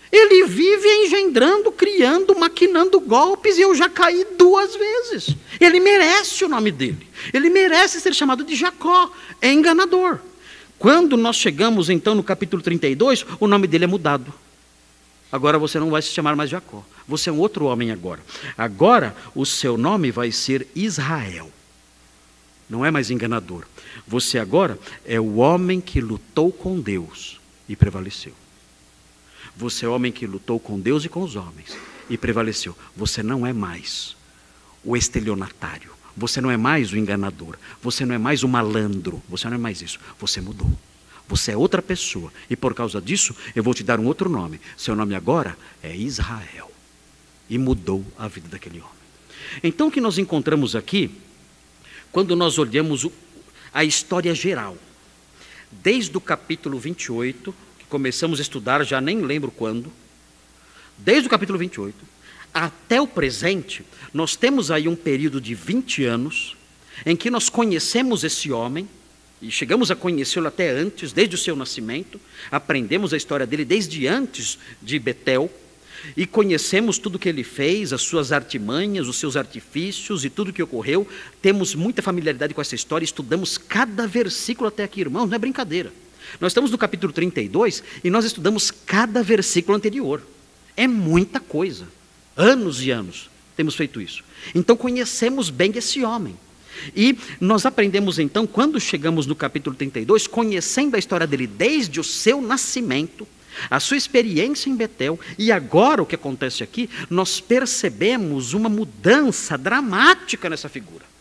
Ele vive engendrando, criando, maquinando golpes e eu já caí duas vezes. Ele merece o nome dele. Ele merece ser chamado de Jacó. É enganador. Quando nós chegamos então no capítulo 32, o nome dele é mudado. Agora você não vai se chamar mais Jacó. Você é um outro homem agora. Agora o seu nome vai ser Israel. Não é mais enganador. Você agora é o homem que lutou com Deus e prevaleceu. Você é homem que lutou com Deus e com os homens e prevaleceu. Você não é mais o estelionatário. Você não é mais o enganador. Você não é mais o malandro. Você não é mais isso. Você mudou. Você é outra pessoa. E por causa disso, eu vou te dar um outro nome. Seu nome agora é Israel. E mudou a vida daquele homem. Então, o que nós encontramos aqui, quando nós olhamos a história geral, desde o capítulo 28 começamos a estudar, já nem lembro quando, desde o capítulo 28 até o presente, nós temos aí um período de 20 anos em que nós conhecemos esse homem, e chegamos a conhecê-lo até antes, desde o seu nascimento, aprendemos a história dele desde antes de Betel, e conhecemos tudo que ele fez, as suas artimanhas, os seus artifícios e tudo que ocorreu. Temos muita familiaridade com essa história, estudamos cada versículo até aqui, irmãos, não é brincadeira. Nós estamos no capítulo 32 e nós estudamos cada versículo anterior. É muita coisa. Anos e anos temos feito isso. Então conhecemos bem esse homem. E nós aprendemos então, quando chegamos no capítulo 32, conhecendo a história dele desde o seu nascimento, a sua experiência em Betel, e agora o que acontece aqui, nós percebemos uma mudança dramática nessa figura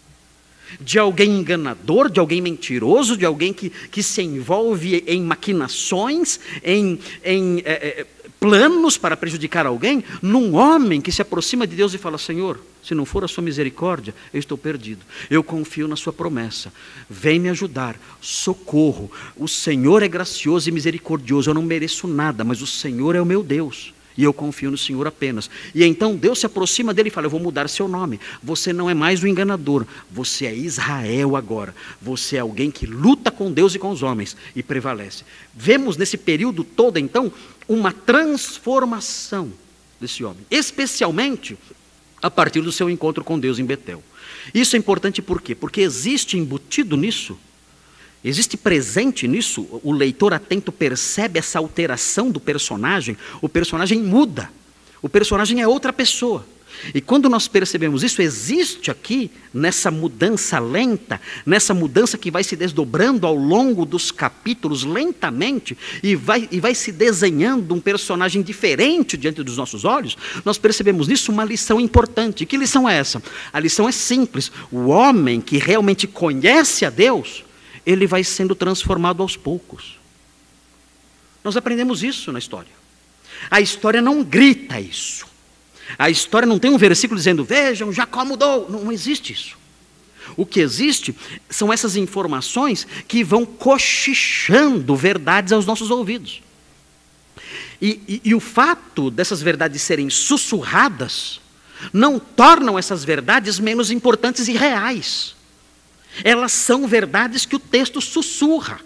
de alguém enganador, de alguém mentiroso, de alguém que, que se envolve em maquinações, em, em é, planos para prejudicar alguém num homem que se aproxima de Deus e fala: Senhor, se não for a sua misericórdia, eu estou perdido. Eu confio na sua promessa. Vem me ajudar. Socorro. O Senhor é gracioso e misericordioso. Eu não mereço nada, mas o Senhor é o meu Deus. E eu confio no Senhor apenas. E então Deus se aproxima dele e fala: Eu vou mudar seu nome. Você não é mais o enganador. Você é Israel agora. Você é alguém que luta com Deus e com os homens e prevalece. Vemos nesse período todo, então, uma transformação desse homem. Especialmente a partir do seu encontro com Deus em Betel. Isso é importante por quê? Porque existe embutido nisso Existe presente nisso, o leitor atento percebe essa alteração do personagem, o personagem muda, o personagem é outra pessoa. E quando nós percebemos isso, existe aqui, nessa mudança lenta, nessa mudança que vai se desdobrando ao longo dos capítulos lentamente, e vai, e vai se desenhando um personagem diferente diante dos nossos olhos, nós percebemos nisso uma lição importante. E que lição é essa? A lição é simples: o homem que realmente conhece a Deus, ele vai sendo transformado aos poucos. Nós aprendemos isso na história. A história não grita isso. A história não tem um versículo dizendo, vejam, Jacó mudou. Não, não existe isso. O que existe são essas informações que vão cochichando verdades aos nossos ouvidos. E, e, e, o fato dessas verdades serem sussurradas não tornam essas verdades menos importantes e reais. Elas são verdades que o texto sussurra.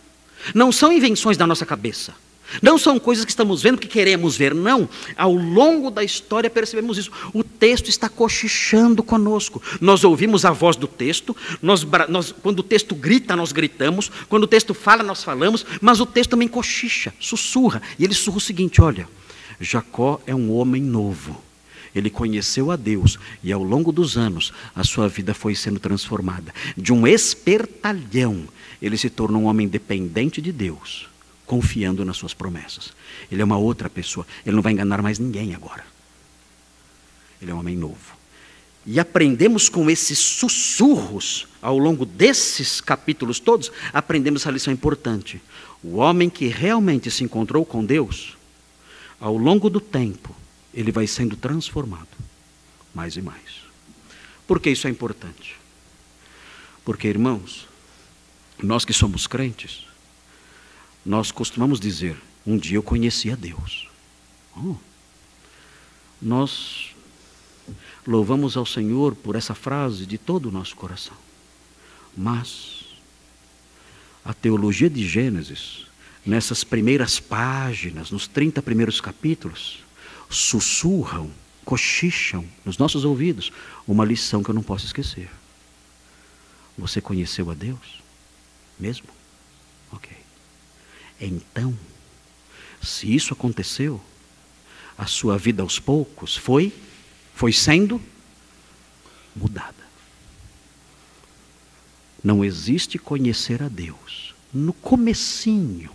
Não são invenções da nossa cabeça. Não são coisas que estamos vendo que queremos ver, não. Ao longo da história percebemos isso. O texto está cochichando conosco. Nós ouvimos a voz do texto, nós, nós, quando o texto grita, nós gritamos, quando o texto fala, nós falamos, mas o texto também cochicha, sussurra. E ele sussurra o seguinte: olha, Jacó é um homem novo. Ele conheceu a Deus e ao longo dos anos a sua vida foi sendo transformada. De um espertalhão, ele se tornou um homem dependente de Deus, confiando nas suas promessas. Ele é uma outra pessoa, ele não vai enganar mais ninguém agora. Ele é um homem novo. E aprendemos com esses sussurros, ao longo desses capítulos todos, aprendemos essa lição importante. O homem que realmente se encontrou com Deus, ao longo do tempo, ele vai sendo transformado mais e mais. Por que isso é importante? Porque, irmãos, nós que somos crentes, nós costumamos dizer: um dia eu conheci a Deus. Oh. Nós louvamos ao Senhor por essa frase de todo o nosso coração. Mas a teologia de Gênesis, nessas primeiras páginas, nos 30 primeiros capítulos, sussurram, cochicham nos nossos ouvidos uma lição que eu não posso esquecer. Você conheceu a Deus? Mesmo? Ok. Então, se isso aconteceu, a sua vida aos poucos foi, foi sendo mudada. Não existe conhecer a Deus. No comecinho,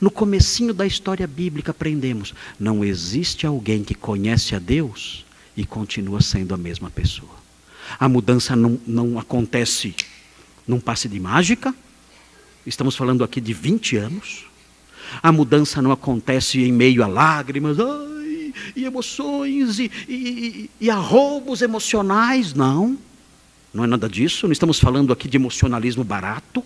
no comecinho da história bíblica aprendemos, não existe alguém que conhece a Deus e continua sendo a mesma pessoa. A mudança não, não acontece num passe de mágica, estamos falando aqui de 20 anos. A mudança não acontece em meio a lágrimas ai, e emoções e, e, e, arroubos emocionais, não. Não é nada disso, não estamos falando aqui de emocionalismo barato.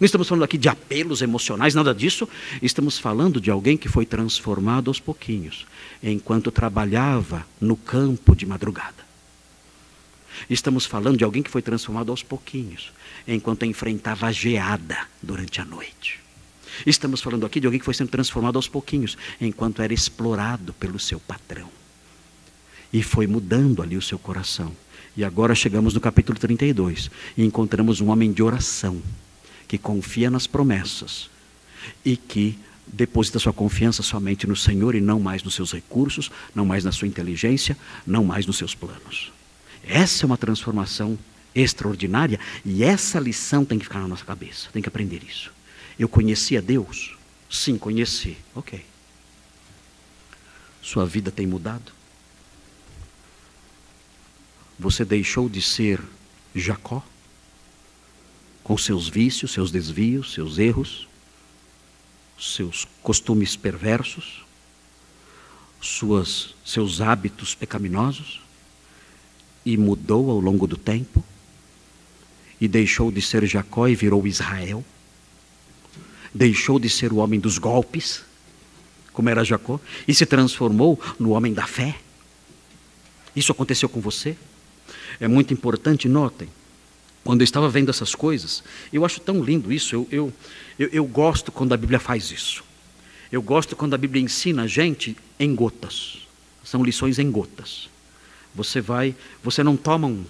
Não estamos falando aqui de apelos emocionais, nada disso. Estamos falando de alguém que foi transformado aos pouquinhos, enquanto trabalhava no campo de madrugada. Estamos falando de alguém que foi transformado aos pouquinhos, enquanto enfrentava a geada durante a noite. Estamos falando aqui de alguém que foi sendo transformado aos pouquinhos, enquanto era explorado pelo seu patrão. E foi mudando ali o seu coração. E agora chegamos no capítulo 32 e encontramos um homem de oração que confia nas promessas e que deposita sua confiança somente no Senhor e não mais nos seus recursos, não mais na sua inteligência, não mais nos seus planos. Essa é uma transformação extraordinária e essa lição tem que ficar na nossa cabeça, tem que aprender isso. Eu conheci a Deus? Sim, conheci. Ok. Sua vida tem mudado? Você deixou de ser Jacó? com seus vícios, seus desvios, seus erros, seus costumes perversos? suas, seus hábitos pecaminosos e mudou ao longo do tempo e deixou de ser Jacó e virou Israel. Deixou de ser o homem dos golpes, como era Jacó, e se transformou no homem da fé. Isso aconteceu com você? É muito importante, notem, quando eu estava vendo essas coisas, eu acho tão lindo isso, eu, eu, eu, eu gosto quando a Bíblia faz isso. Eu gosto quando a Bíblia ensina a gente em gotas. São lições em gotas. Você vai, você não toma um,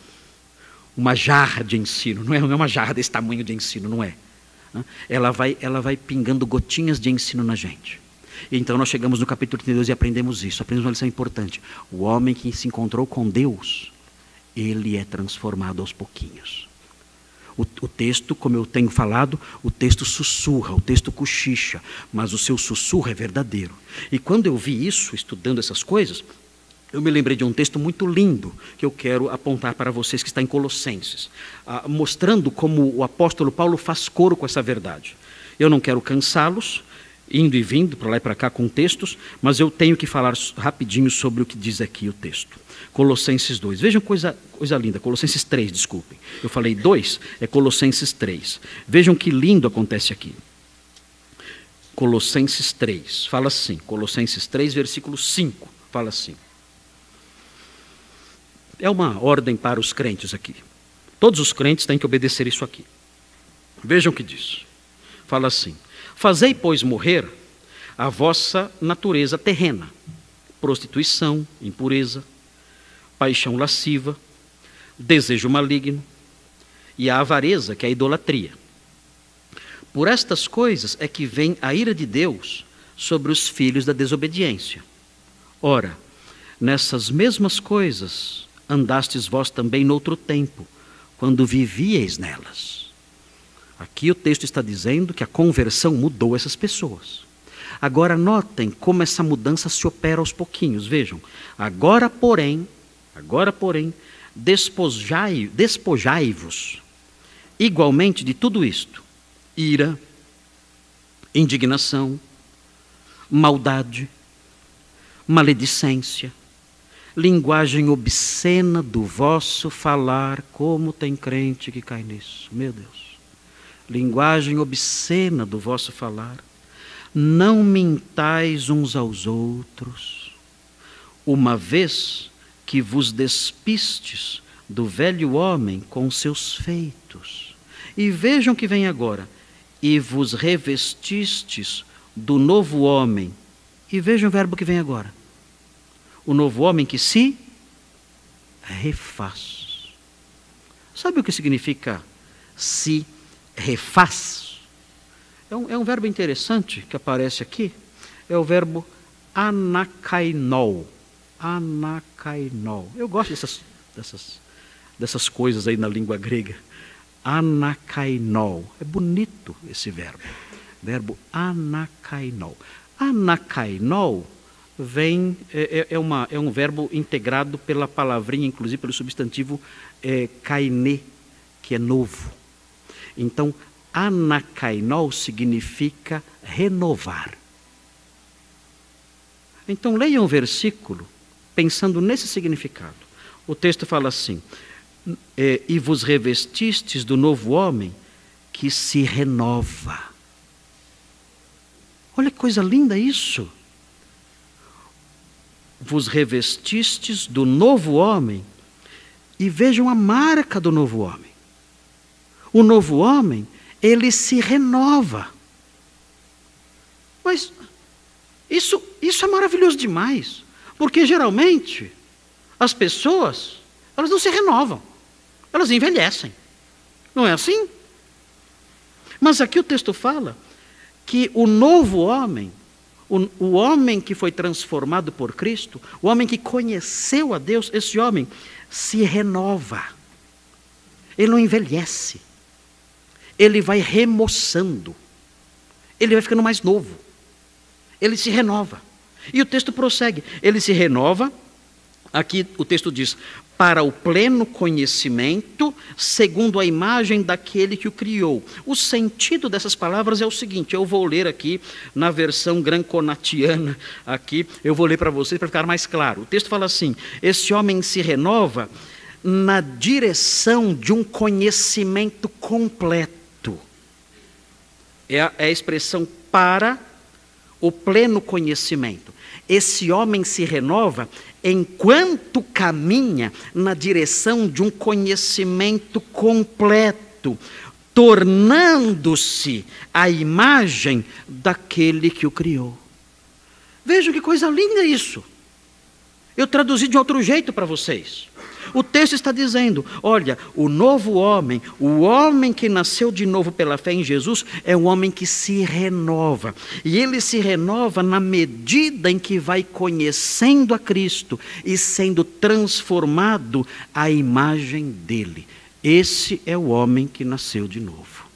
uma jarra de ensino, não é, não é uma jarra desse tamanho de ensino, não é. Ela vai, ela vai pingando gotinhas de ensino na gente. Então nós chegamos no capítulo 32 e aprendemos isso. Aprendemos uma lição importante. O homem que se encontrou com Deus, ele é transformado aos pouquinhos. O, o, texto, como eu tenho falado, o texto sussurra, o texto cochicha, mas o seu sussurro é verdadeiro. E quando eu vi isso, estudando essas coisas, eu me lembrei de um texto muito lindo que eu quero apontar para vocês, que está em Colossenses, ah, mostrando como o apóstolo Paulo faz coro com essa verdade. Eu não quero cansá-los, indo e vindo para lá e para cá com textos, mas eu tenho que falar rapidinho sobre o que diz aqui o texto. Colossenses 2. Vejam coisa, coisa linda, Colossenses 3, desculpem. Eu falei 2, é Colossenses 3. Vejam que lindo acontece aqui. Colossenses 3, fala assim, Colossenses 3, versículo 5, fala assim. É uma ordem para os crentes aqui. Todos os crentes têm que obedecer isso aqui. Vejam o que diz. Fala assim: Fazei, pois, morrer a vossa natureza terrena, prostituição, impureza, paixão lasciva, desejo maligno e a avareza, que é a idolatria. Por estas coisas é que vem a ira de Deus sobre os filhos da desobediência. Ora, nessas mesmas coisas andastes vós também noutro tempo, quando vivieis nelas. Aqui o texto está dizendo que a conversão mudou essas pessoas. Agora notem como essa mudança se opera aos pouquinhos. Vejam, agora porém, agora porém, despojai, despojai-vos igualmente de tudo isto: ira, indignação, maldade, maledicência, linguagem obscena do vosso falar, como tem crente que cai nisso, meu Deus. Linguagem obscena do vosso falar. Não mintais uns aos outros, uma vez que vos despistes do velho homem com seus feitos. E vejam que vem agora, e vos revestistes do novo homem. E vejam o verbo que vem agora o novo homem que se refaz. Sabe o que significa se refaz? É um, é um verbo interessante que aparece aqui. É o verbo anakainol. Anakainol. Eu gosto dessas, dessas, dessas coisas aí na língua grega. Anakainol. É bonito esse verbo. Verbo anakainol. Anakainol vem, é, é, é, uma, é um verbo integrado pela palavrinha, inclusive pelo substantivo é, kaine, que é novo. Então, anakainol significa renovar. Então, leiam o versículo pensando nesse significado. O texto fala assim: é, E vos revestistes do novo homem que se renova. Olha que coisa linda isso vos revestistes do novo homem e vejam a marca do novo homem. O novo homem, ele se renova. Mas isso, isso é maravilhoso demais, porque geralmente as pessoas, elas não se renovam, elas envelhecem. Não é assim? Mas aqui o texto fala que o novo homem, o, o homem que foi transformado por Cristo, o homem que conheceu a Deus, esse homem se renova. Ele não envelhece. Ele vai remoçando. Ele vai ficando mais novo. Ele se renova. E o texto prossegue. Ele se renova Aqui o texto diz: para o pleno conhecimento, segundo a imagem daquele que o criou. O sentido dessas palavras é o seguinte: eu vou ler aqui na versão granconatiana, aqui, eu vou ler para vocês para ficar mais claro. O texto fala assim: esse homem se renova na direção de um conhecimento completo. É a, é a expressão para o pleno conhecimento. Esse homem se renova enquanto caminha na direção de um conhecimento completo, tornando-se a imagem daquele que o criou. Vejam que coisa linda isso. Eu traduzi de outro jeito para vocês. O texto está dizendo: olha, o novo homem, o homem que nasceu de novo pela fé em Jesus, é um homem que se renova. E ele se renova na medida em que vai conhecendo a Cristo e sendo transformado à imagem dele. Esse é o homem que nasceu de novo.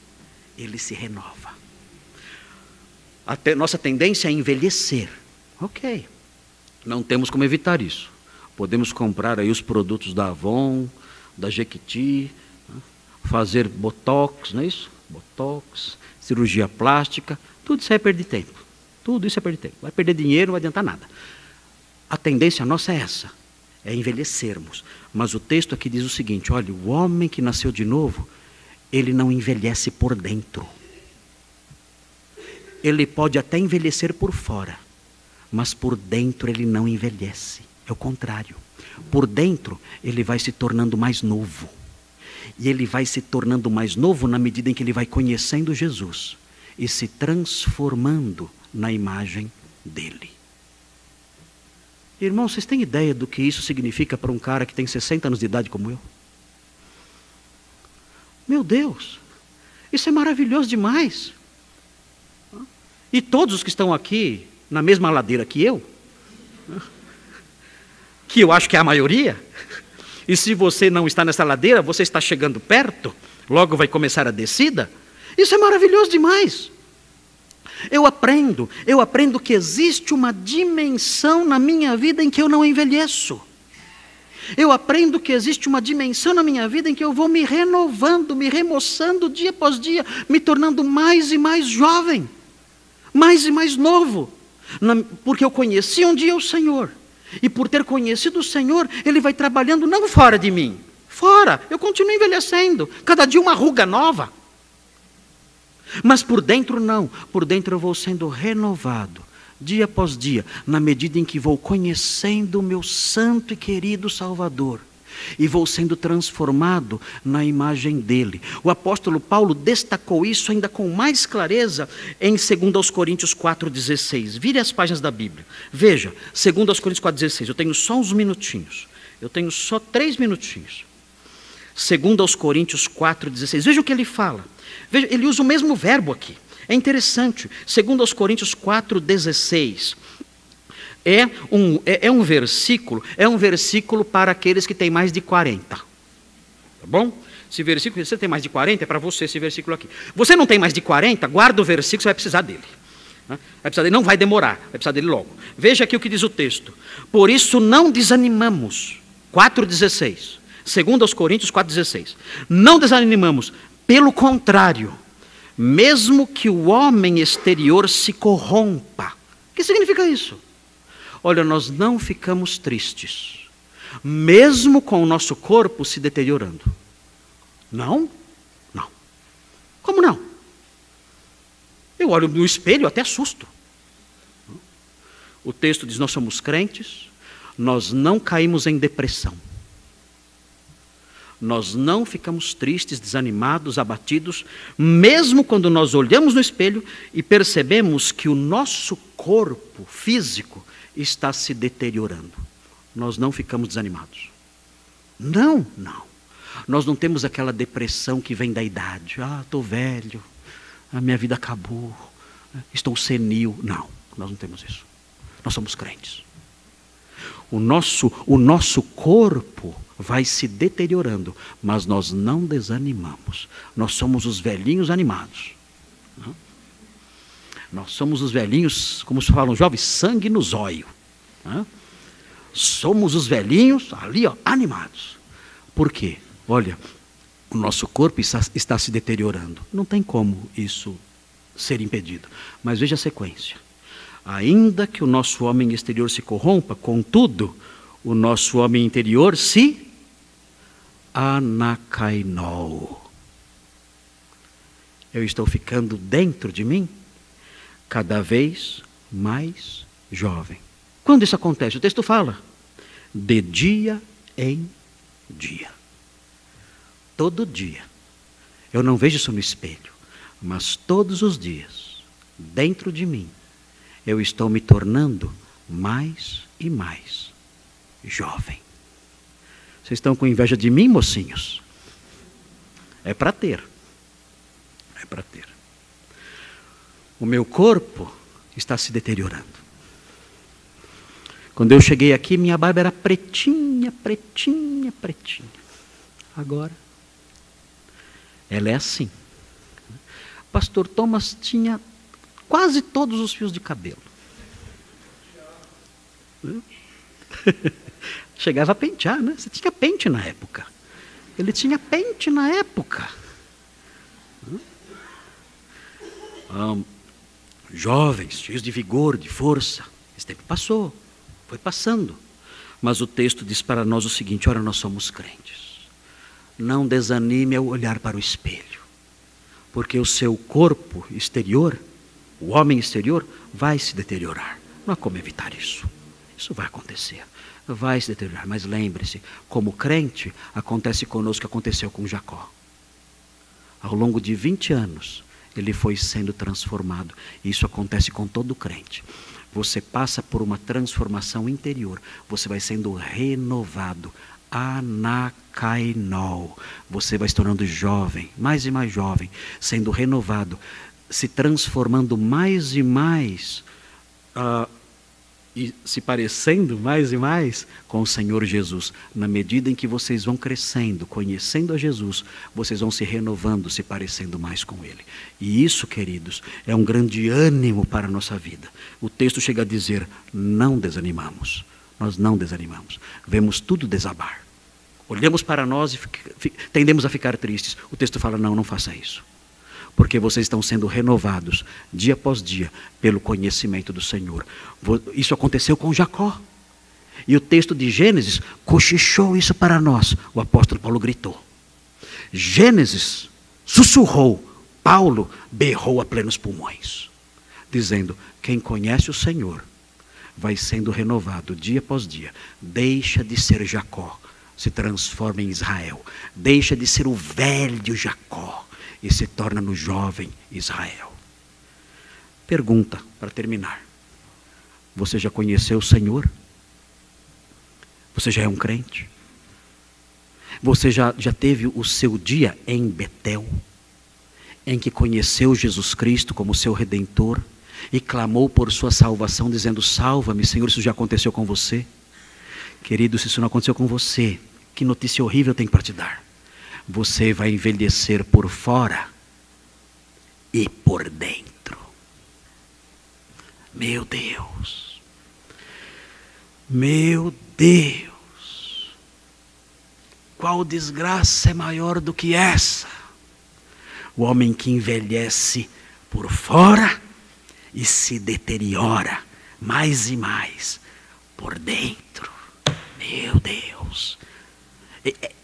Ele se renova. A nossa tendência é envelhecer. Ok. Não temos como evitar isso. Podemos comprar aí os produtos da Avon, da Jequiti, né? fazer botox, não é isso? Botox, cirurgia plástica, tudo isso é perder tempo. Tudo isso é perder tempo. Vai perder dinheiro, não vai adiantar nada. A tendência nossa é essa, é envelhecermos. Mas o texto aqui diz o seguinte: olha, o homem que nasceu de novo, ele não envelhece por dentro. Ele pode até envelhecer por fora, mas por dentro ele não envelhece. É o contrário. Por dentro, ele vai se tornando mais novo. E ele vai se tornando mais novo na medida em que ele vai conhecendo Jesus e se transformando na imagem dele. Irmão, vocês têm ideia do que isso significa para um cara que tem 60 anos de idade como eu? Meu Deus, isso é maravilhoso demais. E todos os que estão aqui na mesma ladeira que eu, que eu acho que é a maioria, e se você não está nessa ladeira, você está chegando perto, logo vai começar a descida. Isso é maravilhoso demais. Eu aprendo, eu aprendo que existe uma dimensão na minha vida em que eu não envelheço. Eu aprendo que existe uma dimensão na minha vida em que eu vou me renovando, me remoçando dia após dia, me tornando mais e mais jovem, mais e mais novo, porque eu conheci um dia o Senhor. E por ter conhecido o Senhor, Ele vai trabalhando não fora de mim, fora, eu continuo envelhecendo, cada dia uma ruga nova. Mas por dentro não, por dentro eu vou sendo renovado, dia após dia, na medida em que vou conhecendo o meu santo e querido Salvador e vou sendo transformado na imagem dele. O apóstolo Paulo destacou isso ainda com mais clareza em 2 Coríntios 4,16. Vire as páginas da Bíblia. Veja, 2 Coríntios 4,16. Eu tenho só uns minutinhos. Eu tenho só três minutinhos. 2 Coríntios 4,16. Veja o que ele fala. Veja, ele usa o mesmo verbo aqui. É interessante. 2 Coríntios 4,16 é um, é, é um versículo, é um versículo para aqueles que têm mais de 40. Tá bom? Esse versículo, você tem mais de 40, é para você esse versículo aqui. Você não tem mais de 40, guarda o versículo, você vai precisar dele. Vai precisar dele, não vai demorar, vai precisar dele logo. Veja aqui o que diz o texto. Por isso não desanimamos. 4,16. Segundo aos Coríntios 4,16. Não desanimamos, pelo contrário, mesmo que o homem exterior se corrompa. O que significa isso? Olha, nós não ficamos tristes, mesmo com o nosso corpo se deteriorando. Não? Não. Como não? Eu olho no espelho até assusto. O texto diz: Nós somos crentes, nós não caímos em depressão. Nós não ficamos tristes, desanimados, abatidos, mesmo quando nós olhamos no espelho e percebemos que o nosso corpo físico está se deteriorando. Nós não ficamos desanimados. Não, não. Nós não temos aquela depressão que vem da idade. Ah, estou velho, a minha vida acabou, estou senil. Não, nós não temos isso. Nós somos crentes. O nosso, o nosso corpo vai se deteriorando, mas nós não desanimamos. Nós somos os velhinhos animados. Nós somos os velhinhos, como se falam jovens, sangue no zóio. Né? somos os velhinhos ali, ó, animados. Por quê? Olha, o nosso corpo está, está se deteriorando. Não tem como isso ser impedido. Mas veja a sequência. Ainda que o nosso homem exterior se corrompa, contudo, o nosso homem interior se anacainou. Eu estou ficando dentro de mim cada vez mais jovem. Quando isso acontece? O texto fala: de dia em dia. Todo dia. Eu não vejo isso no espelho, mas todos os dias, dentro de mim, eu estou me tornando mais e mais jovem. Vocês estão com inveja de mim, mocinhos? É para ter. É para ter. O meu corpo está se deteriorando. Quando eu cheguei aqui, minha barba era pretinha, pretinha, pretinha. Agora, ela é assim. Pastor Thomas tinha quase todos os fios de cabelo. (laughs) Chegava a pentear, né? Você tinha pente na época. Ele tinha pente na época. Jovens, cheios de vigor, de força. Esse tempo passou, foi passando. Mas o texto diz para nós o seguinte: ora, nós somos crentes. Não desanime ao olhar para o espelho, porque o seu corpo exterior o homem exterior vai se deteriorar. Não há como evitar isso. Isso vai acontecer. Vai se deteriorar. Mas lembre-se, como crente, acontece conosco o que aconteceu com Jacó. Ao longo de 20 anos, ele foi sendo transformado. Isso acontece com todo crente. Você passa por uma transformação interior. Você vai sendo renovado. Anacainol. Você vai se tornando jovem, mais e mais jovem, sendo renovado se transformando mais e mais uh, e se parecendo mais e mais com o Senhor Jesus. Na medida em que vocês vão crescendo, conhecendo a Jesus, vocês vão se renovando, se parecendo mais com Ele. E isso, queridos, é um grande ânimo para a nossa vida. O texto chega a dizer: não desanimamos. Nós não desanimamos. Vemos tudo desabar. Olhamos para nós e tendemos a ficar tristes. O texto fala: não, não faça isso porque vocês estão sendo renovados dia após dia pelo conhecimento do Senhor. Isso aconteceu com Jacó. E o texto de Gênesis cochichou isso para nós. O apóstolo Paulo gritou. Gênesis sussurrou. Paulo berrou a plenos pulmões, dizendo: Quem conhece o Senhor vai sendo renovado dia após dia. Deixa de ser Jacó, se transforma em Israel. Deixa de ser o velho Jacó e se torna no jovem Israel. Pergunta para terminar: Você já conheceu o Senhor? Você já é um crente? Você já, já teve o seu dia em Betel, em que conheceu Jesus Cristo como seu redentor e clamou por sua salvação, dizendo: Salva-me, Senhor, isso já aconteceu com você? Querido, se isso não aconteceu com você, que notícia horrível tem para te dar você vai envelhecer por fora e por dentro. Meu Deus, meu Deus, qual desgraça é maior do que essa? O homem que envelhece por fora e se deteriora mais e mais por dentro. Meu Deus.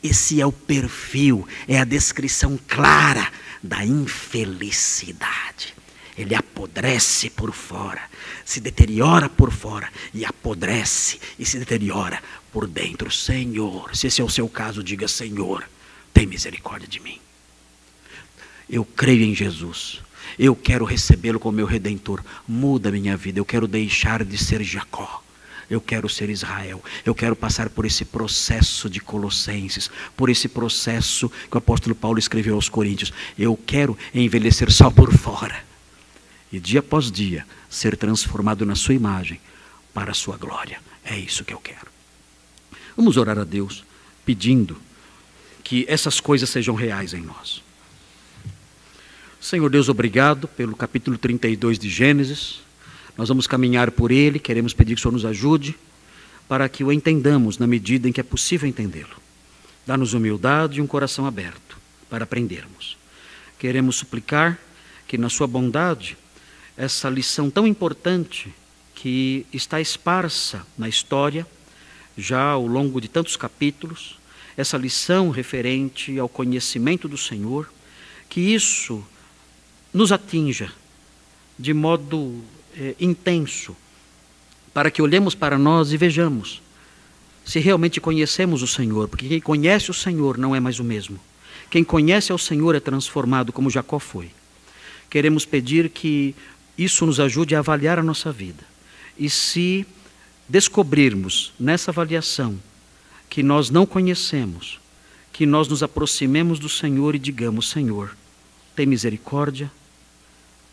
Esse é o perfil, é a descrição clara da infelicidade. Ele apodrece por fora, se deteriora por fora e apodrece e se deteriora por dentro. Senhor, se esse é o seu caso, diga: Senhor, tem misericórdia de mim. Eu creio em Jesus. Eu quero recebê-lo como meu redentor. Muda minha vida. Eu quero deixar de ser Jacó eu quero ser Israel. Eu quero passar por esse processo de Colossenses, por esse processo que o apóstolo Paulo escreveu aos Coríntios. Eu quero envelhecer só por fora. E dia após dia ser transformado na sua imagem para a sua glória. É isso que eu quero. Vamos orar a Deus pedindo que essas coisas sejam reais em nós. Senhor Deus, obrigado pelo capítulo 32 de Gênesis nós vamos caminhar por ele, queremos pedir que o Senhor nos ajude para que o entendamos na medida em que é possível entendê-lo. Dá-nos humildade e um coração aberto para aprendermos. Queremos suplicar que, na Sua bondade, essa lição tão importante que está esparsa na história, já ao longo de tantos capítulos, essa lição referente ao conhecimento do Senhor, que isso nos atinja de modo é, intenso, para que olhemos para nós e vejamos se realmente conhecemos o Senhor, porque quem conhece o Senhor não é mais o mesmo. Quem conhece ao Senhor é transformado, como Jacó foi. Queremos pedir que isso nos ajude a avaliar a nossa vida. E se descobrirmos nessa avaliação que nós não conhecemos, que nós nos aproximemos do Senhor e digamos: Senhor, tem misericórdia,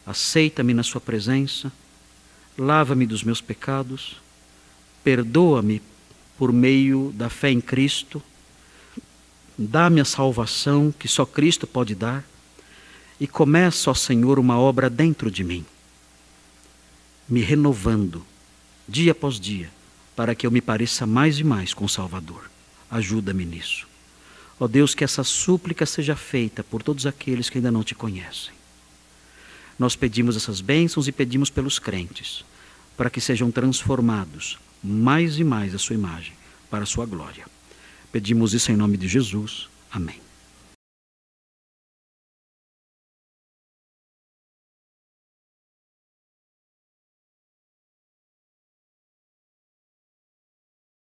aceita-me na Sua presença, lava-me dos meus pecados, perdoa-me por meio da fé em Cristo, dá-me a salvação que só Cristo pode dar e começa, ó Senhor, uma obra dentro de mim, me renovando dia após dia, para que eu me pareça mais e mais com o Salvador. Ajuda-me nisso. Ó Deus, que essa súplica seja feita por todos aqueles que ainda não te conhecem. Nós pedimos essas bênçãos e pedimos pelos crentes, para que sejam transformados mais e mais a sua imagem, para a sua glória. Pedimos isso em nome de Jesus. Amém.